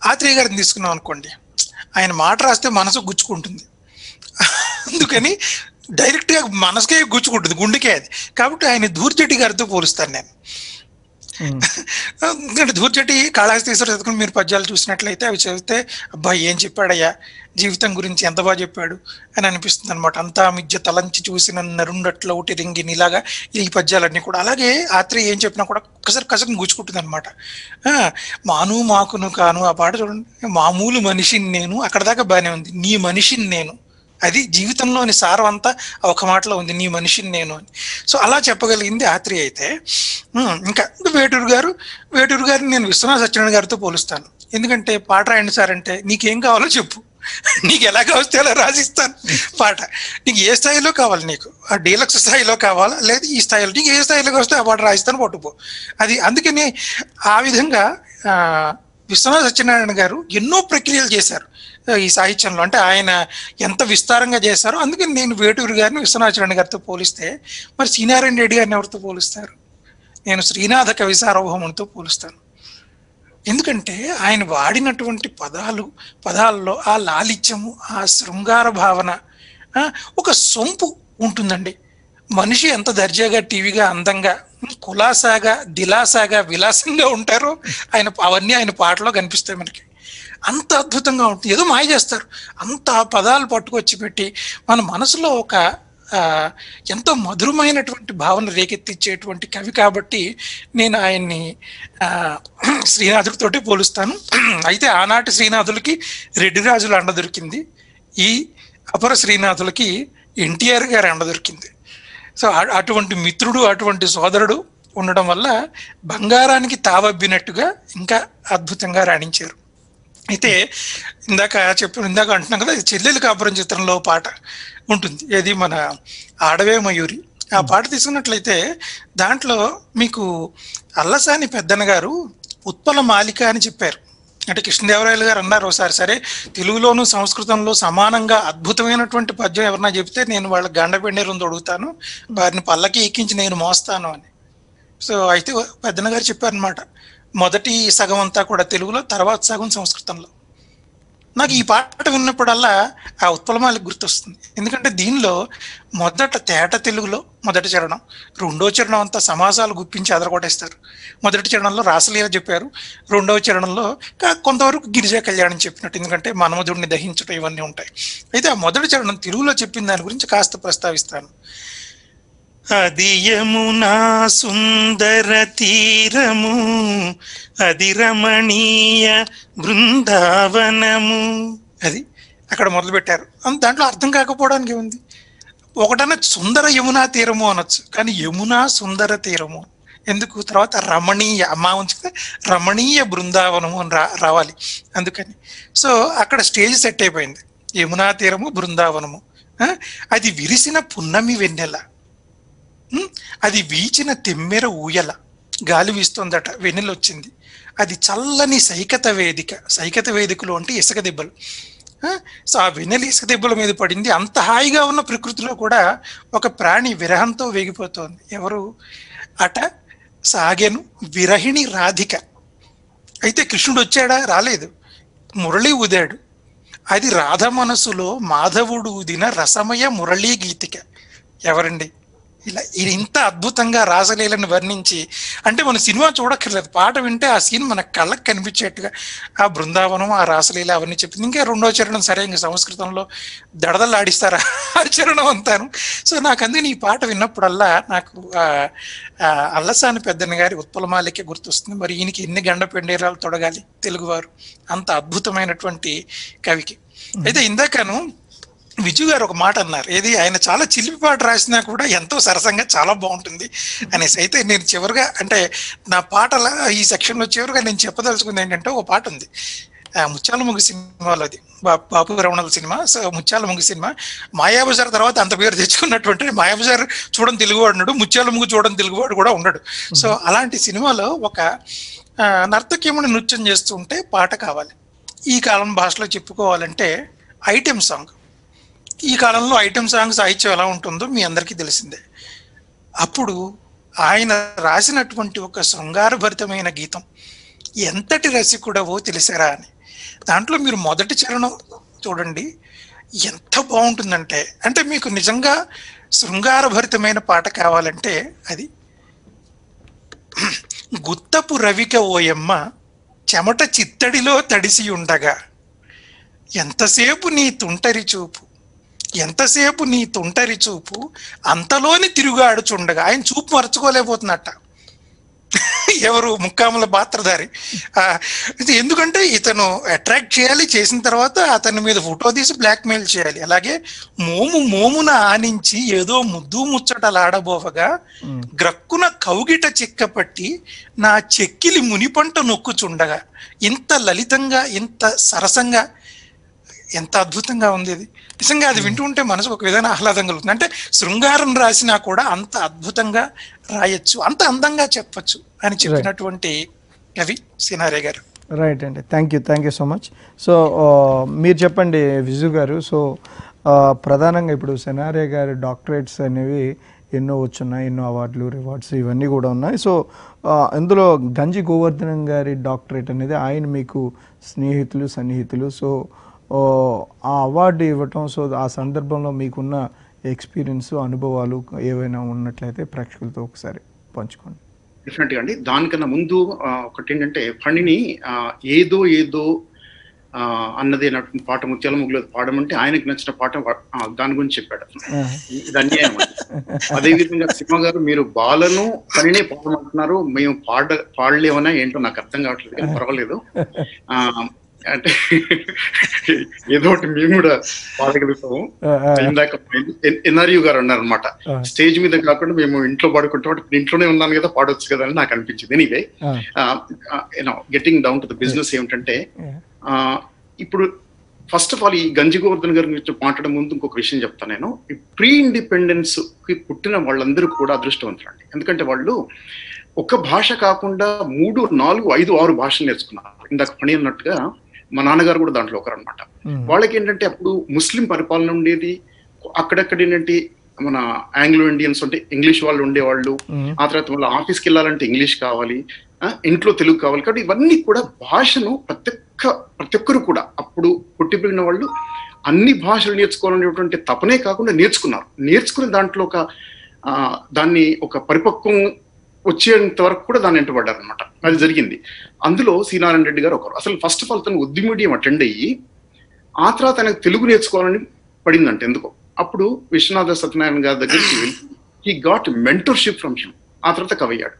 ఆత్రేయ గారిని తీసుకున్నాం అనుకోండి. ఆయన మాట రాస్తే మనసు గుచ్చుకుంటుంది. అందుకని డైరెక్ట్గా మనసుకే గుచ్చుకుంటుంది గుండెకే అది. కాబట్టి ఆయన ధూర్జటి గారితో పోలుస్తాను నేను. Hmm. Um, ఎందుకంటే ధూర్జటి కాళహస్తీశ్వర చదువుకుని మీరు పద్యాలు చూసినట్లయితే అవి చదివితే అబ్బాయి ఏం చెప్పాడయ్యా? జీవితం గురించి ఎంత బాగా చెప్పాడు? అని అనిపిస్తుంది అనమాట అంతా మిద్య తలంచి చూసిన నరుండట్లో ఒకటి రింగి ఇలాగా ఈ పద్యాలన్నీ కూడా. అలాగే ఆత్రి ఏం చెప్పినా కూడా ఒక్కసారి కసకం గుచ్చుకుంటుంది అనమాట మాను మాకును కాను ఆ పాట చూడండి. మామూలు మనిషిని నేను అక్కడ దాకా బాగానే ఉంది. నీ మనిషిని నేను. అది జీవితంలోని సారం అంతా ఒక మాటలో ఉంది నీ మనిషిని నేను అని. సో అలా చెప్పగలిగింది ఆత్రి అయితే. ఇంకా వేటూరు గారు వేటూరు గారిని నేను విశ్వనాథ సత్యనారాయణ గారితో పోలుస్తాను. ఎందుకంటే పాట రాయండి సార్ అంటే నీకేం కావాలో చెప్పు. నీకు ఎలా కావస్తే అలా రాసిస్తాను. పాట. నీకు ఏ స్థాయిలో కావాలి నీకు? ఆ డీలక్స్ స్థాయిలో కావాలా? లేదా ఈ స్థాయిలో? నీకు ఏ స్థాయిలోకి వస్తే ఆ పాట రాయిస్తాను పట్టుపో. అది అందుకని ఆ విధంగా విశ్వనాథ సత్యనారాయణ గారు ఎన్నో ప్రక్రియలు చేశారు. ఈ సాహిత్యంలో. అంటే ఆయన ఎంత విస్తారంగా చేశారో అందుకని నేను వేటూరు గారిని విశ్వనాథ గారితో పోలిస్తే మరి శ్రీనారాయణ రెడ్డి గారిని ఎవరితో పోలుస్తారు? నేను శ్రీనాథ కవి సార్వభౌమునితో పోలుస్తాను. ఎందుకంటే ఆయన వాడినటువంటి పదాలు పదాల్లో ఆ లాలిత్యము ఆ శృంగార భావన ఒక సొంపు ఉంటుందండి. మనిషి ఎంత దర్జాగా టీవీగా అందంగా కులాసాగా దిలాసాగా విలాసంగా ఉంటారో ఆయన అవన్నీ ఆయన పాటలో కనిపిస్తాయి మనకి. అంత అద్భుతంగా ఉంటుంది. ఏదో మాయ చేస్తారు. అంత పదాలు పట్టుకొచ్చి పెట్టి మన మనసులో ఒక ఎంతో మధురమైనటువంటి భావన రేకెత్తించేటువంటి కవి కాబట్టి నేను ఆయన్ని శ్రీనాథుడితోటి పోలుస్తాను. అయితే ఆనాటి శ్రీనాథులకి రెడ్డి రాజుల అండ దొరికింది. ఈ అపర శ్రీనాథులకి ఎన్టీఆర్ గారి అండ దొరికింది. సో అటువంటి మిత్రుడు అటువంటి సోదరుడు ఉండడం వల్ల బంగారానికి తావబ్బినట్టుగా ఇంకా అద్భుతంగా రాణించారు. అయితే ఇందాక చెప్పాను ఇందాక అంటున్నాం కదా చెల్లెలు కాపురం చిత్రంలో పాట ఉంటుంది. ఏది? మన ఆడవే మయూరి. ఆ పాట తీసుకున్నట్లయితే దాంట్లో మీకు అల్లసాని పెద్దన్న గారు ఉత్పల మాలిక అని చెప్పారు. అంటే కృష్ణదేవరాయలు గారు అన్నారు ఒకసారి సరే తెలుగులోను సంస్కృతంలో సమానంగా అద్భుతమైనటువంటి పద్యం ఎవరన్నా చెప్తే నేను వాళ్ళ గండపెండేరు తొడుగుతాను వారిని పల్లకి ఎక్కించి నేను మోస్తాను అని. సో అయితే పెద్దన్న గారు చెప్పారనమాట మొదటి సగం అంతా కూడా తెలుగులో తర్వాత సగం సంస్కృతంలో. నాకు ఈ పాట విన్నప్పుడల్లా ఆ ఉత్పలమాలికి గుర్తొస్తుంది. ఎందుకంటే దీనిలో మొదట తేట తెలుగులో మొదటి చరణం రెండో చరణం అంతా సమాసాలు గుప్పించి అదరగొట్టేస్తారు. మొదటి చరణంలో రాసలీల చెప్పారు రెండవ చరణంలో కా- కొంతవరకు గిరిజా కళ్యాణం చెప్పినట్టు. ఎందుకంటే మనమధుడిని దహించడం ఇవన్నీ ఉంటాయి. అయితే ఆ మొదటి చరణం తెలుగులో చెప్పిన దాని గురించి కాస్త ప్రస్తావిస్తాను. అది యమునా సుందర తీరము అది రమణీయ బృందావనము. అది అక్కడ మొదలుపెట్టారు. దాంట్లో అర్థం కాకపోవడానికి ఉంది. ఒకటన సుందర యమునా తీరము అనొచ్చు కానీ యమునా సుందర తీరము. ఎందుకు? తర్వాత రమణీయ అమ్మ ఉంచితే రమణీయ బృందావనము అని రా రావాలి. అందుకని. సో అక్కడ స్టేజ్ సెట్ అయిపోయింది. యమునా తీరము బృందావనము. అది విరిసిన పున్నమి వెన్నెల. అది వీచిన తెమ్మెర ఊయల. గాలి వీస్తోందట వెన్నెలొచ్చింది. అది చల్లని సైకత వేదిక. సైకత వేదికలు అంటే ఇసుక దెబ్బలు. ఆ, సో ఆ వెన్నెల ఇసుక దెబ్బల మీద పడింది. అంత హాయిగా ఉన్న ప్రకృతిలో కూడా ఒక ప్రాణి విరహంతో వేగిపోతోంది. ఎవరు? అట సాగెను విరహిణి రాధిక. అయితే కృష్ణుడు వచ్చాడా? రాలేదు. మురళి ఊదాడు. అది రాధ మనసులో మాధవుడు ఊదిన రసమయ మురళీ గీతిక. ఎవరండి? ఇలా ఇది ఇంత అద్భుతంగా రాసలీలను వర్ణించి అంటే మన సినిమా చూడక్కర్లేదు. పాట వింటే ఆ సీన్ మన కళ్ళకి కనిపించేట్టుగా ఆ బృందావనం ఆ రాసలీల అవన్నీ చెప్పింది ఇంకా రెండో చరణం సరే ఇంకా సంస్కృతంలో దడదలాడిస్తారా ఆ చరణం అంతాను. సో నాకు అందుకని ఈ పాట విన్నప్పుడల్లా నాకు అల్లసాని పెద్దన్న గారి ఉత్పలమాలికే గుర్తొస్తుంది. మరి ఈయనకి ఎన్ని గండ పెండేరాలు తొడగాలి తెలుగువారు. అంత అద్భుతమైనటువంటి కవికి. అయితే ఇందాకను విజు గారు ఒక మాట అన్నారు. ఏది ఆయన చాలా చిలిపి పాట రాసినా కూడా ఎంతో సరసంగా చాలా బాగుంటుంది అనేసి. అయితే నేను చివరిగా అంటే నా పాటల ఈ సెక్షన్లో చివరిగా నేను చెప్పదలుచుకుంది ఏంటంటే ఒక పాట ఉంది. ఆ, ముత్యాల ముగ్గు సినిమాలో అది. బాపు రమణల సినిమా. సో ముత్యాల ముగ్గు సినిమా. మాయాబజార్ తర్వాత అంత పేరు తెచ్చుకున్నటువంటి మాయాబజార్ చూడడం తెలుగువాడు ఉన్నాడు. ముత్యాల ముగ్గు చూడడం తెలుగువాడు కూడా ఉండడు సో అలాంటి సినిమాలో ఒక ఆ, నర్తకీముని నృత్యం చేస్తుంటే పాట కావాలి. ఈ కాలం భాషలో చెప్పుకోవాలంటే ఐటెం సాంగ్. ఈ కాలంలో ఐటమ్ సాంగ్ సాహిత్యం ఎలా ఉంటుందో మీ అందరికీ తెలిసిందే. అప్పుడు ఆయన రాసినటువంటి ఒక శృంగారభరితమైన గీతం ఎంతటి రసికుడవో తెలిసారా అని. దాంట్లో మీరు మొదటి చరణం చూడండి ఎంత బాగుంటుందంటే అంటే మీకు నిజంగా శృంగారభరితమైన పాట కావాలంటే అది గుత్తపు రవిక ఓయమ్మ చెమట చిత్తడిలో తడిసి ఉండగా ఎంతసేపు నీ తుంటరి చూపు ఎంతసేపు నీ తుంటరి చూపు అంతలోని తిరుగాడుచుండగా ఆయన చూపు మరచుకోలేకపోతున్నట్ట. ఎవరు ముక్కాముల పాత్రధారి ఎందుకంటే ఇతను అట్రాక్ట్ చేయాలి చేసిన తర్వాత అతని మీద ఫోటో తీసి బ్లాక్ మెయిల్ చేయాలి. అలాగే మోము మోమున ఆనించి ఏదో ముద్దు ముచ్చటలాడబోవగా గ్రక్కున కౌగిట చిక్కపట్టి నా చెక్కిలి మునిపంట నొక్కుచుండగా. ఇంత లలితంగా ఇంత సరసంగా ఎంత అద్భుతంగా ఉంది ఇది. నిజంగా అది వింటూ ఉంటే మనసు ఒక విధంగా ఆహ్లాదం కలుగుతుంది. అంటే శృంగారం రాసినా కూడా అంత అద్భుతంగా రాయొచ్చు అంత అందంగా చెప్పొచ్చు అని చెప్పినటువంటి కవి సినారే గారు. రైట్ అండి. Thank you thank you so much so మీరు చెప్పండి విజు గారు. సో ఆ, ప్రధానంగా ఇప్పుడు సెనారే గారి డాక్టరేట్స్ అనేవి ఎన్నో వచ్చున్నాయి ఎన్నో అవార్డులు రివార్డ్స్ ఇవన్నీ కూడా ఉన్నాయి. సో ఆ, ఇందులో గంజి గోవర్ధనం గారి డాక్టరేట్ అనేది ఆయన మీకు స్నేహితులు సన్నిహితులు. సో ఆ అవార్డు ఇవ్వటం సో ఆ సందర్భంలో మీకున్న ఎక్స్పీరియన్స్ అనుభవాలు ఏవైనా ఉన్నట్లయితే ప్రేక్షకులతో ఒకసారి పంచుకోండి. డెఫినెట్ అండి. దానికన్నా ముందు ఒకటి ఏంటంటే ఫణిని ఏదో ఏదో అన్నది పాట ముత్యాల ముగ్గులో పాడమంటే ఆయనకు నచ్చిన పాట దాని గురించి చెప్పాడు. ఇది అన్యాయం అదేవిధంగా సింహ గారు మీరు బాలను పనినే పాడమంటున్నారు. మేము పాడ పాడలేమన్నా ఏంటో నాకు అర్థం కావట్లేదు కానీ పర్వాలేదు. ఆ, అంటే ఏదో ఒకటి మేము కూడా పాడగలుగుతాము. ఇందాక ఎన్ఆర్యు గారు అన్నారు అనమాట ఆ. స్టేజ్ మీద కాకుండా మేము ఇంట్లో పాడుకుంటాం. ఇంట్లోనే ఉన్నాను కదా పాడొచ్చు కదా అని నాకు అనిపించింది. Anyway you know getting down to the business ఏమిటంటే ఇప్పుడు ఫస్ట్ ఆఫ్ ఆల్ ఈ గంజి గోవర్ధన్ గారి గురించి మాట్లాడే ముందు ఇంకొక విషయం చెప్తాను నేను. ఈ ప్రీ ఇండిపెండెన్స్కి పుట్టిన వాళ్ళందరూ కూడా అదృష్టవంతులండి. ఎందుకంటే వాళ్ళు ఒక భాష కాకుండా మూడు నాలుగు ఐదు ఆరు భాషలు నేర్చుకున్నారు. ఇందాక పని అన్నట్టుగా మా నాన్నగారు కూడా దాంట్లో ఒకరు అనమాట. వాళ్ళకి ఏంటంటే అప్పుడు ముస్లిం పరిపాలన ఉండేది. అక్కడక్కడ ఏంటంటే మన ఆంగ్లో ఇండియన్స్ అంటే ఇంగ్లీష్ వాళ్ళు ఉండేవాళ్ళు. ఆ తర్వాత వాళ్ళ ఆఫీస్కి వెళ్ళాలంటే ఇంగ్లీష్ కావాలి. ఇంట్లో తెలుగు కావాలి. కాబట్టి ఇవన్నీ కూడా భాషను ప్రతి ఒక్క ప్రతి ఒక్కరు కూడా అప్పుడు పుట్టిపోయిన వాళ్ళు అన్ని భాషలు నేర్చుకోవాలనేటువంటి తపనే కాకుండా నేర్చుకున్నారు. నేర్చుకుని దాంట్లో ఒక దాన్ని ఒక పరిపక్వం వచ్చేంత వరకు కూడా దాన్ని వెంటబడ్డారు అనమాట అది జరిగింది. అందులో సీనారాయణ రెడ్డి గారు ఒకరు. అసలు ఫస్ట్ ఆఫ్ ఆల్ తను ఉద్ది మీడియం అటెండ్ అయ్యి ఆ తర్వాత ఆయనకు తెలుగు నేర్చుకోవాలని పడిందంట ఎందుకో. అప్పుడు విశ్వనాథ సత్యనారాయణ గారి దగ్గరికి వెళ్ళి he got mentorship from him ఆ తర్వాత కవయ్యాడు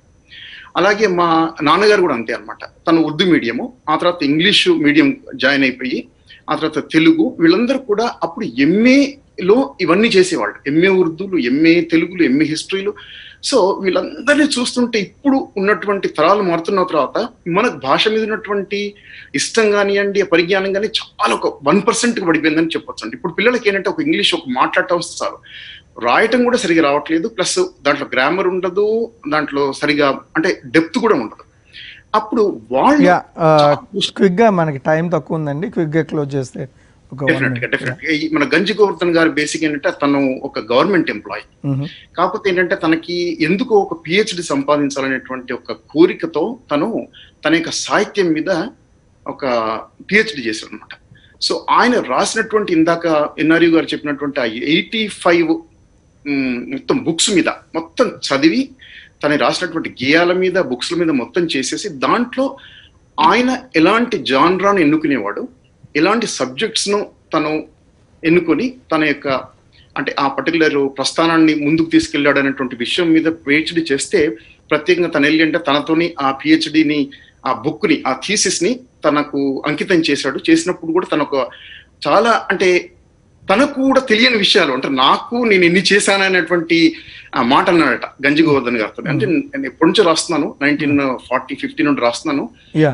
అలాగే మా నాన్నగారు కూడా అంతే అనమాట తను ఉర్దూ మీడియము ఆ తర్వాత ఇంగ్లీషు మీడియం జాయిన్ అయిపోయి ఆ తర్వాత తెలుగు వీళ్ళందరూ కూడా అప్పుడు ఎంఏలో ఇవన్నీ చేసేవాళ్ళు. ఎంఏ ఉర్దూలు ఎంఏ తెలుగులు ఎంఏ హిస్టరీలు సో వీళ్ళందరినీ చూస్తుంటే ఇప్పుడు ఉన్నటువంటి తరాలు మారుతున్న తర్వాత మనకు భాష మీద ఉన్నటువంటి ఇష్టం కానివ్వండి పరిజ్ఞానం కానీ చాలా ఒక వన్ పర్సెంట్ పడిపోయిందని చెప్పొచ్చు అండి ఇప్పుడు పిల్లలకి ఏంటంటే ఒక ఇంగ్లీష్ ఒక మాట్లాడటం వస్తే చాలు రాయటం కూడా సరిగా రావట్లేదు. ప్లస్ దాంట్లో గ్రామర్ ఉండదు దాంట్లో సరిగా అంటే డెప్త్ కూడా ఉండదు. అప్పుడు వాళ్ళు యా క్విక్గా మనకి టైం తక్కువ ఉందండి. క్విక్గా క్లోజ్ చేస్తే మన గంజి గోవర్ధన్ గారు బేసిక్ ఏంటంటే తను ఒక గవర్నమెంట్ ఎంప్లాయీ కాకపోతే ఏంటంటే తనకి ఎందుకో ఒక పిహెచ్డి సంపాదించాలనేటువంటి ఒక కోరికతో తను తన యొక్క సాహిత్యం మీద ఒక పిహెచ్డి చేశారు అనమాట సో ఆయన రాసినటువంటి ఇందాక ఎన్ఆర్యు గారు చెప్పినటువంటి ఆ ఎయిటీ ఫైవ్ మొత్తం బుక్స్ మీద మొత్తం చదివి తను రాసినటువంటి గేయాల మీద బుక్స్ల మీద మొత్తం చేసేసి దాంట్లో ఆయన ఎలాంటి జాన్రాను ఎన్నుకునేవాడు? ఎలాంటి సబ్జెక్ట్స్ను తను ఎన్నుకొని తన యొక్క అంటే ఆ పర్టికులర్ ప్రస్థానాన్ని ముందుకు తీసుకెళ్ళాడు అనేటువంటి విషయం మీద పిహెచ్డి చేస్తే ప్రత్యేకంగా తను వెళ్ళి అంటే తనతోని ఆ పిహెచ్డిని ఆ బుక్ని ఆ థీసిస్ని తనకు అంకితం చేశాడు. చేసినప్పుడు కూడా తన ఒక చాలా అంటే తనకు కూడా తెలియని విషయాలు. అంటే నాకు నేను ఎన్ని చేశాను అనేటువంటి ఆ మాట అన్నాడట గంజి గోవర్ధన్ గారితో అంటే నేను ఎప్పటి నుంచో రాస్తున్నాను. నైన్టీన్ ఫార్టీ ఫిఫ్టీ నుండి రాస్తున్నాను.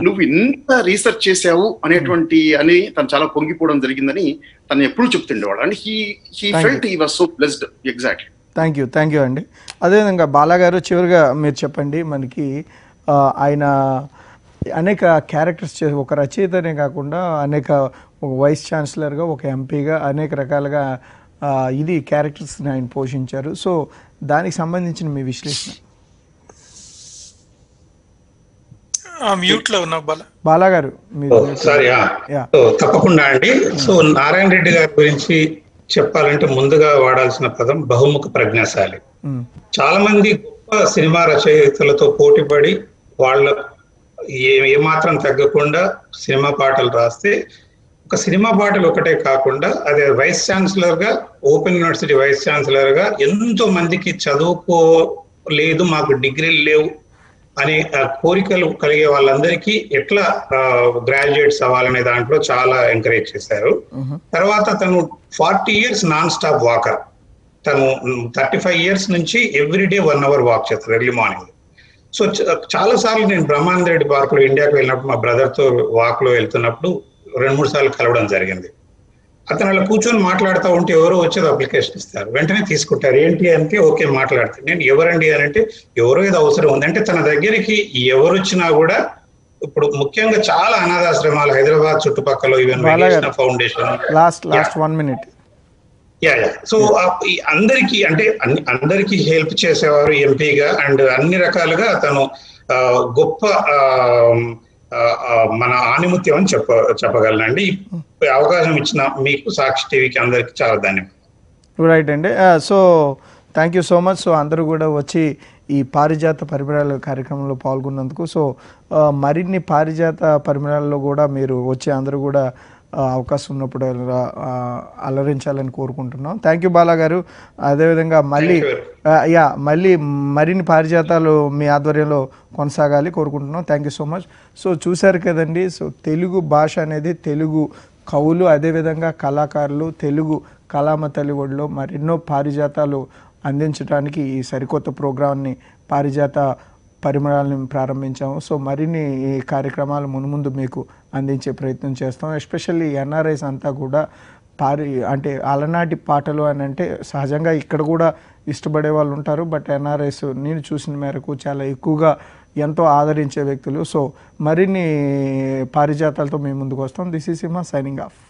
నువ్వు ఇంత రీసెర్చ్ చేసావు అనేటువంటి అని తను చాలా పొంగిపోవడం జరిగిందని తను ఎప్పుడు చెప్తుండేవాడు. And he he felt he was so blessed exactly. Thank you thank you అండి. అదేవిధంగా బాలాగారు చివరిగా మీరు చెప్పండి మనకి ఆయన అనేక క్యారెక్టర్స్ ఒక రచయితనే కాకుండా అనేక ఒక వైస్ ఛాన్సలర్గా ఒక ఎంపీగా అనేక రకాలుగా ఆ, ఇది క్యారెక్టర్స్ని ఆయన పోషించారు. సో దానికి సంబంధించిన మీ విశ్లేషణ? ఆ మ్యూట్లో ఉన్నావు బాల. బాలాగారు మీరు సారీ యా. సో తప్పకుండా అండి. సో నారాయణ రెడ్డి గారి గురించి చెప్పాలంటే ముందుగా వాడాల్సిన పదం బహుముఖ ప్రజ్ఞాశాలి. చాలా మంది గొప్ప సినిమా రచయితలతో పోటీపడి వాళ్ళ ఏ ఏమాత్రం తగ్గకుండా సినిమా పాటలు రాస్తే ఒక సినిమా పాటలు ఒకటే కాకుండా అదే వైస్ ఛాన్సలర్గా ఓపెన్ యూనివర్సిటీ వైస్ ఛాన్సలర్గా ఎంతో మందికి చదువుకోలేదు మాకు డిగ్రీలు లేవు అనే కోరికలు కలిగే వాళ్ళందరికీ ఎట్లా గ్రాడ్యుయేట్స్ అవ్వాలనే దాంట్లో చాలా ఎంకరేజ్ చేశారు. తర్వాత తను forty years non stop walker. తను థర్టీ ఫైవ్ ఇయర్స్ నుంచి ఎవ్రీడే వన్ అవర్ వాక్ చేస్తారు ఎర్లీ మార్నింగ్. సో చాలా సార్లు నేను బ్రహ్మానంద రెడ్డి పార్క్లో ఇండియాకి వెళ్ళినప్పుడు మా బ్రదర్తో వాక్లో వెళ్తున్నప్పుడు రెండు మూడు సార్లు కలవడం జరిగింది. అతను అలా కూర్చొని మాట్లాడుతూ ఉంటే ఎవరో వచ్చేది అప్లికేషన్ ఇస్తారు. వెంటనే తీసుకుంటారు. ఏంటి అంటే ఓకే మాట్లాడతారు నేను ఎవరండి అని అంటే ఎవరో ఏదో అవసరం ఉంది. అంటే తన దగ్గరికి ఎవరు వచ్చినా కూడా ఇప్పుడు ముఖ్యంగా చాలా అనాథాశ్రమాలు హైదరాబాద్ చుట్టుపక్కల even. Foundation. Last last one minute. Yeah yeah so అందరికి అంటే అందరికి హెల్ప్ చేసేవారు ఎంపీగా అండ్ అన్ని రకాలుగా తను ఆ, గొప్ప మన ఆనిముత్యం అని చెప్ప చెప్పగలనండి. అవకాశం ఇచ్చిన మీకు సాక్షి టీవీకి అందరికి చాలా ధన్యవాదాలు. రైట్ అండి. So thank you so much so అందరూ కూడా వచ్చి ఈ పారిజాత పరిమళాల కార్యక్రమంలో పాల్గొన్నందుకు. సో మరిన్ని పారిజాత పరిమళాల్లో కూడా మీరు వచ్చి అందరూ కూడా అవకాశం ఉన్నప్పుడు అలరించాలని కోరుకుంటున్నాం. థ్యాంక్ యూ బాలా గారు. అదేవిధంగా మళ్ళీ యా మళ్ళీ మరిన్ని పారిజాతాలు మీ ఆధ్వర్యంలో కొనసాగాలి కోరుకుంటున్నాం. Thank you so much so చూశారు కదండి సో తెలుగు భాష అనేది తెలుగు కవులు అదేవిధంగా కళాకారులు తెలుగు కళామ తల్లి ఒడిలో మరెన్నో పారిజాతాలు అందించడానికి ఈ సరికొత్త ప్రోగ్రాన్ని పారిజాత పరిమళాలను ప్రారంభించాము. సో మరిన్ని ఈ కార్యక్రమాలు మున్ముందు మీకు అందించే ప్రయత్నం చేస్తాం. ఎస్పెషల్లీ ఎన్ఆర్ఐస్ అంతా కూడా పారి అంటే అలనాటి పాటలు అని అంటే సహజంగా ఇక్కడ కూడా ఇష్టపడే వాళ్ళు ఉంటారు. బట్ ఎన్ఆర్ఎస్ నేను చూసిన మేరకు చాలా ఎక్కువగా ఎంతో ఆదరించే వ్యక్తులు. సో మరిన్ని పారిజాతాలతో మేము ముందుకు వస్తాం. This is Seema signing off.